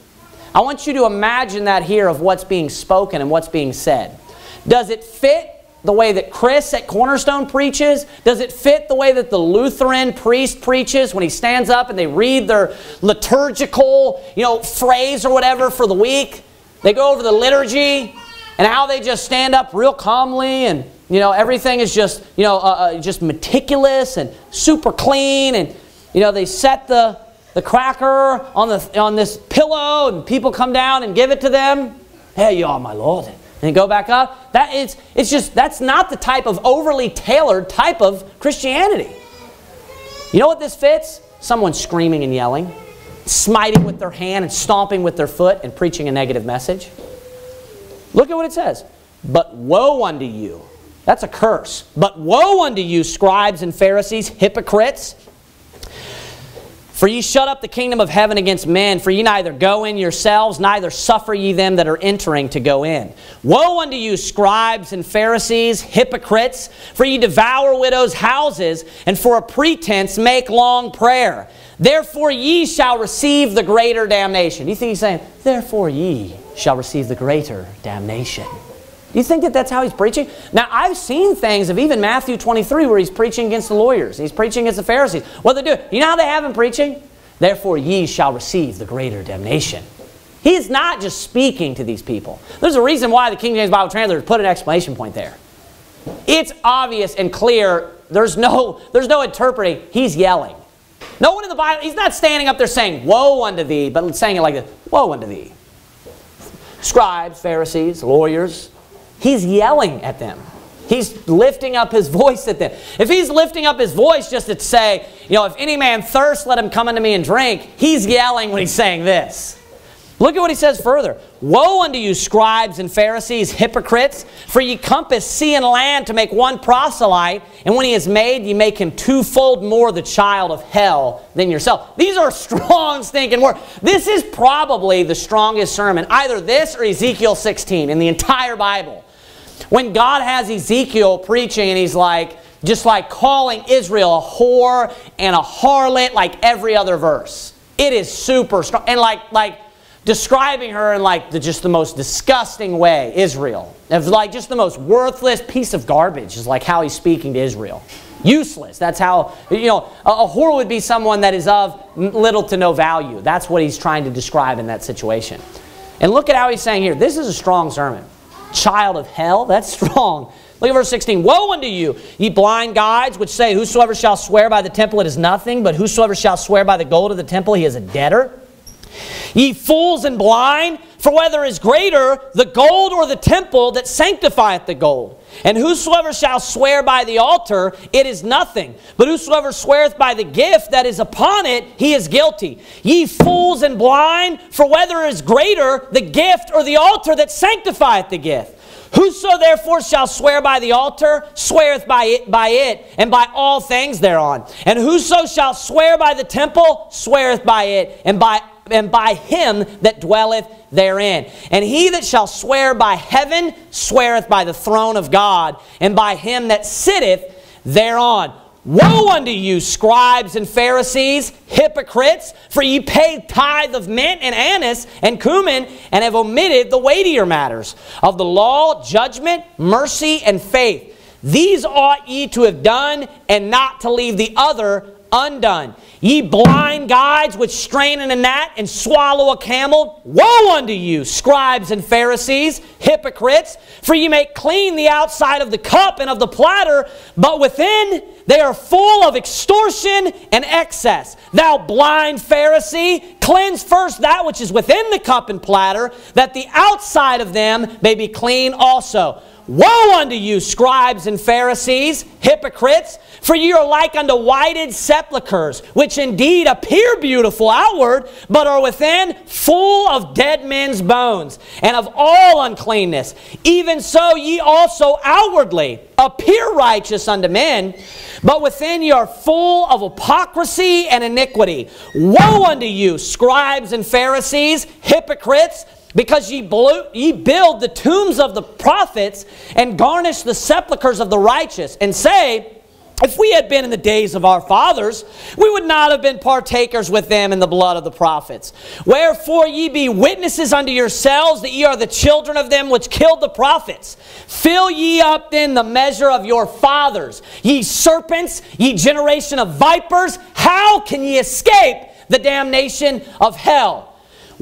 I want you to imagine that here of what's being spoken and what's being said. Does it fit the way that Chris at Cornerstone preaches? Does it fit the way that the Lutheran priest preaches when he stands up and they read their liturgical, you know, phrase or whatever for the week? They go over the liturgy and how they just stand up real calmly and, you know, everything is just, you know, uh, uh, just meticulous and super clean and, you know, they set the, the cracker on, the, on this pillow and people come down and give it to them. Hey, you are my Lord and go back up. That is, it's just, that's not the type of overly tailored type of Christianity. You know what this fits? Someone screaming and yelling, smiting with their hand and stomping with their foot and preaching a negative message. Look at what it says. But woe unto you. That's a curse. But woe unto you, scribes and Pharisees, hypocrites. For ye shut up the kingdom of heaven against men, for ye neither go in yourselves, neither suffer ye them that are entering to go in. Woe unto you, scribes and Pharisees, hypocrites, for ye devour widows' houses, and for a pretense make long prayer. Therefore ye shall receive the greater damnation. You think he's saying, therefore ye shall receive the greater damnation? Do you think that that's how he's preaching? Now, I've seen things of even Matthew 23 where he's preaching against the lawyers. He's preaching against the Pharisees. What they do? You know how they have him preaching? Therefore, ye shall receive the greater damnation. He is not just speaking to these people. There's a reason why the King James Bible translators put an exclamation point there. It's obvious and clear. There's no, there's no interpreting. He's yelling. No one in the Bible, he's not standing up there saying, Woe unto thee, but saying it like this Woe unto thee. Scribes, Pharisees, lawyers, He's yelling at them. He's lifting up his (laughs) voice at them. If he's lifting up his voice just to say, you know, if any man thirst, let him come unto me and drink, he's yelling when he's saying this. Look at what he says further. Woe unto you, scribes and Pharisees, hypocrites, for ye compass sea and land to make one proselyte, and when he is made, ye make him twofold more the child of hell than yourself. These are (laughs) strong, stinking words. This is probably the strongest sermon, either this or Ezekiel 16 in the entire Bible. When God has Ezekiel preaching and he's like, just like calling Israel a whore and a harlot like every other verse. It is super strong. And like, like describing her in like the, just the most disgusting way, Israel. Of like just the most worthless piece of garbage is like how he's speaking to Israel. Useless. That's how, you know, a, a whore would be someone that is of little to no value. That's what he's trying to describe in that situation. And look at how he's saying here. This is a strong sermon. Child of hell, (laughs) that's strong. Look at verse 16. Woe unto you, ye blind guides, which say, Whosoever shall swear by the temple, it is nothing, but whosoever shall swear by the gold of the temple, he is a debtor. Ye fools and blind, for whether is greater the gold or the temple that sanctifieth the gold? And whosoever shall swear by the altar, it is nothing. But whosoever sweareth by the gift that is upon it, he is guilty. Ye fools and blind, for whether is greater the gift or the altar that sanctifieth the gift? Whoso therefore shall swear by the altar, sweareth by it, by it, and by all things thereon. And whoso shall swear by the temple, sweareth by it, and by and by him that dwelleth therein. And he that shall swear by heaven sweareth by the throne of God, and by him that sitteth thereon. Woe unto you, scribes and Pharisees, hypocrites, for ye pay tithe of mint and anise and cumin, and have omitted the weightier matters of the law, judgment, mercy, and faith. These ought ye to have done, and not to leave the other undone. Ye blind guides which strain in a gnat and swallow a camel, woe unto you, scribes and Pharisees, hypocrites, for ye make clean the outside of the cup and of the platter, but within they are full of extortion and excess. Thou blind Pharisee, cleanse first that which is within the cup and platter, that the outside of them may be clean also. Woe unto you, scribes and Pharisees, hypocrites, for ye are like unto whited sepulchres, which indeed appear beautiful outward, but are within full of dead men's bones, and of all uncleanness. Even so ye also outwardly appear righteous unto men, but within ye are full of hypocrisy and iniquity. Woe unto you, scribes and Pharisees, hypocrites! Because ye, blew, ye build the tombs of the prophets and garnish the sepulchres of the righteous, and say, if we had been in the days of our fathers, we would not have been partakers with them in the blood of the prophets. Wherefore ye be witnesses unto yourselves that ye are the children of them which killed the prophets. Fill ye up then the measure of your fathers. Ye serpents, ye generation of vipers, how can ye escape the damnation of hell?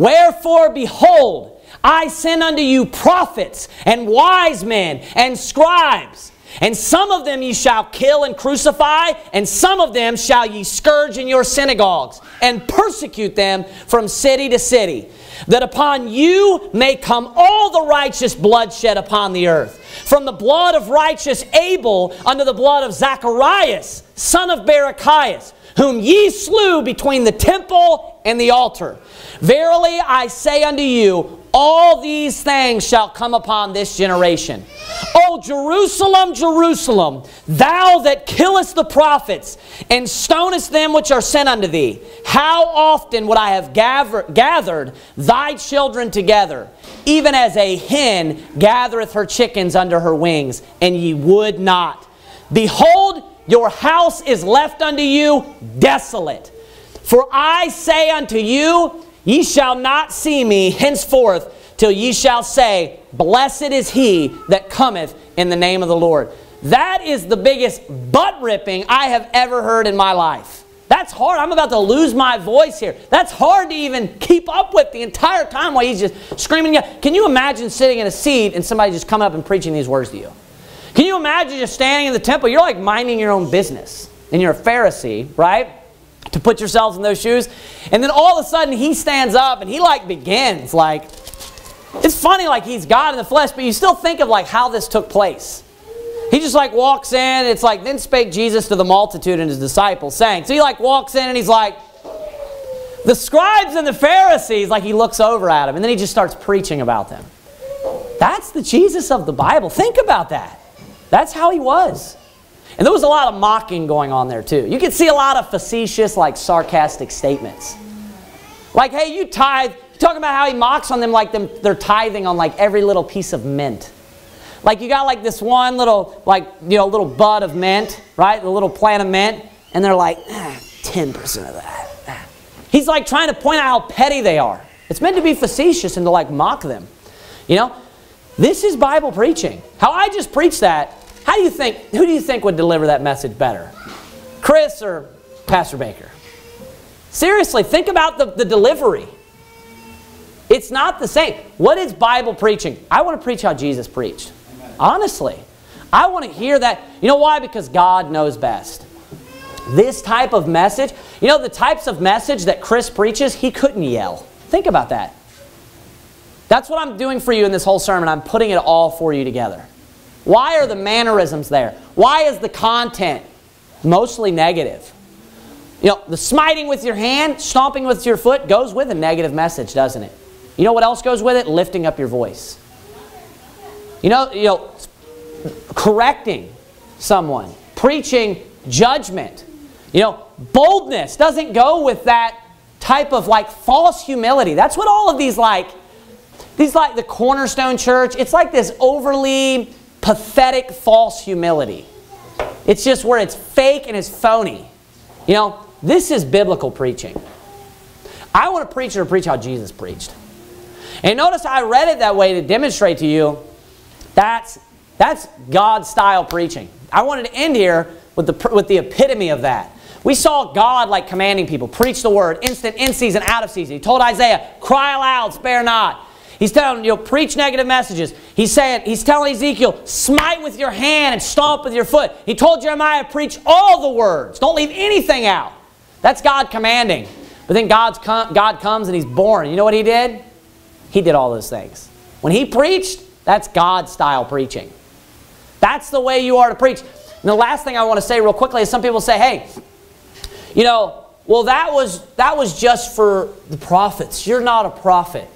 Wherefore, behold, I send unto you prophets and wise men and scribes. And some of them ye shall kill and crucify, and some of them shall ye scourge in your synagogues, and persecute them from city to city, that upon you may come all the righteous bloodshed upon the earth, from the blood of righteous Abel unto the blood of Zacharias, son of Barachias, whom ye slew between the temple and the altar. Verily I say unto you, all these things shall come upon this generation. O Jerusalem, Jerusalem, thou that killest the prophets and stonest them which are sent unto thee, how often would I have gathered thy children together, even as a hen gathereth her chickens under her wings, and ye would not. Behold, your house is left unto you desolate. For I say unto you, Ye shall not see me henceforth till ye shall say, Blessed is he that cometh in the name of the Lord. That is the biggest butt ripping I have ever heard in my life. That's hard. I'm about to lose my voice here. That's hard to even keep up with the entire time while he's just screaming. Can you imagine sitting in a seat and somebody just coming up and preaching these words to you? Can you imagine just standing in the temple? You're like minding your own business. And you're a Pharisee, right? To put yourselves in those shoes. And then all of a sudden he stands up and he like begins like it's funny like he's God in the flesh, but you still think of like how this took place. He just like walks in, it's like then spake Jesus to the multitude and his disciples saying. So he like walks in and he's like the scribes and the Pharisees like he looks over at them and then he just starts preaching about them. That's the Jesus of the Bible. Think about that. That's how he was. And there was a lot of mocking going on there too. You could see a lot of facetious, like sarcastic statements. Like, hey, you tithe. Talking about how he mocks on them like them, they're tithing on like every little piece of mint. Like you got like this one little, like, you know, little bud of mint, right? The little plant of mint. And they're like, ah, 10% of that. Ah. He's like trying to point out how petty they are. It's meant to be facetious and to like mock them. You know, this is Bible preaching. How I just preached that How do you think, who do you think would deliver that message better? Chris or Pastor Baker? Seriously, think about the, the delivery. It's not the same. What is Bible preaching? I want to preach how Jesus preached. Honestly. I want to hear that. You know why? Because God knows best. This type of message, you know the types of message that Chris preaches, he couldn't yell. Think about that. That's what I'm doing for you in this whole sermon. I'm putting it all for you together. Why are the mannerisms there? Why is the content mostly negative? You know, the smiting with your hand, stomping with your foot goes with a negative message, doesn't it? You know what else goes with it? Lifting up your voice. You know, you know, correcting someone, preaching judgment. You know, boldness doesn't go with that type of like false humility. That's what all of these like, these like the cornerstone church, it's like this overly pathetic false humility. It's just where it's fake and it's phony. You know, this is biblical preaching. I want a preacher to preach how Jesus preached. And notice I read it that way to demonstrate to you that's, that's God-style preaching. I wanted to end here with the, with the epitome of that. We saw God like commanding people, preach the word, instant, in season, out of season. He told Isaiah, cry aloud, spare not. He's telling, you know, preach negative messages. He's saying, he's telling Ezekiel, smite with your hand and stomp with your foot. He told Jeremiah, preach all the words. Don't leave anything out. That's God commanding. But then God's com God comes and he's born. You know what he did? He did all those things. When he preached, that's God-style preaching. That's the way you are to preach. And the last thing I want to say real quickly is some people say, hey, you know, well, that was, that was just for the prophets. You're not a prophet.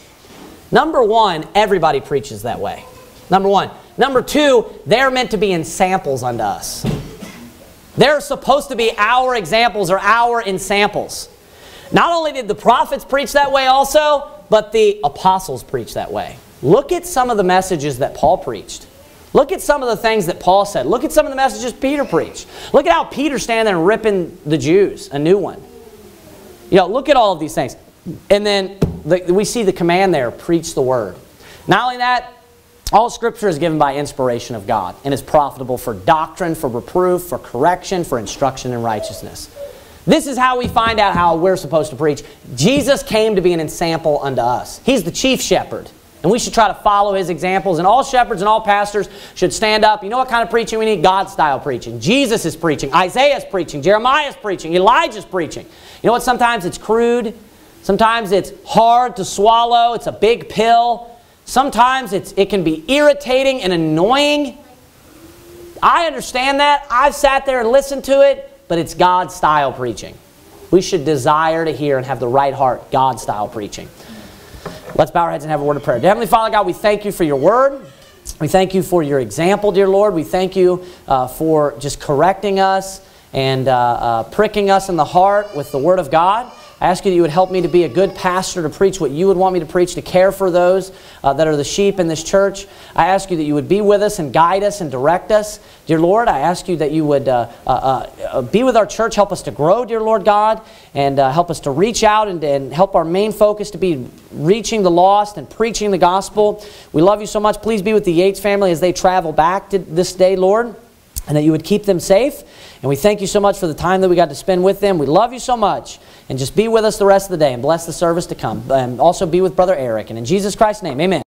Number one, everybody preaches that way. Number one. Number two, they're meant to be ensamples unto us. They're supposed to be our examples or our ensamples. Not only did the prophets preach that way also, but the apostles preach that way. Look at some of the messages that Paul preached. Look at some of the things that Paul said. Look at some of the messages Peter preached. Look at how Peter's standing there ripping the Jews a new one. You know, look at all of these things. And then the, we see the command there, preach the word. Not only that, all scripture is given by inspiration of God and is profitable for doctrine, for reproof, for correction, for instruction in righteousness. This is how we find out how we're supposed to preach. Jesus came to be an ensample unto us. He's the chief shepherd. And we should try to follow his examples. And all shepherds and all pastors should stand up. You know what kind of preaching we need? God-style preaching. Jesus is preaching. Isaiah is preaching. Jeremiah is preaching. Elijah is preaching. You know what? Sometimes it's crude. Sometimes it's hard to swallow. It's a big pill. Sometimes it's, it can be irritating and annoying. I understand that. I've sat there and listened to it, but it's God-style preaching. We should desire to hear and have the right heart, God-style preaching. Let's bow our heads and have a word of prayer. Dear Heavenly Father God, we thank you for your word. We thank you for your example, dear Lord. We thank you uh, for just correcting us and uh, uh, pricking us in the heart with the word of God. I ask you that you would help me to be a good pastor, to preach what you would want me to preach, to care for those uh, that are the sheep in this church. I ask you that you would be with us and guide us and direct us. Dear Lord, I ask you that you would uh, uh, uh be with our church, help us to grow, dear Lord God, and uh, help us to reach out and, and help our main focus to be reaching the lost and preaching the gospel. We love you so much. Please be with the Yates family as they travel back to this day, Lord, and that you would keep them safe. And we thank you so much for the time that we got to spend with them. We love you so much. And just be with us the rest of the day and bless the service to come. And also be with Brother Eric. And in Jesus Christ's name, amen.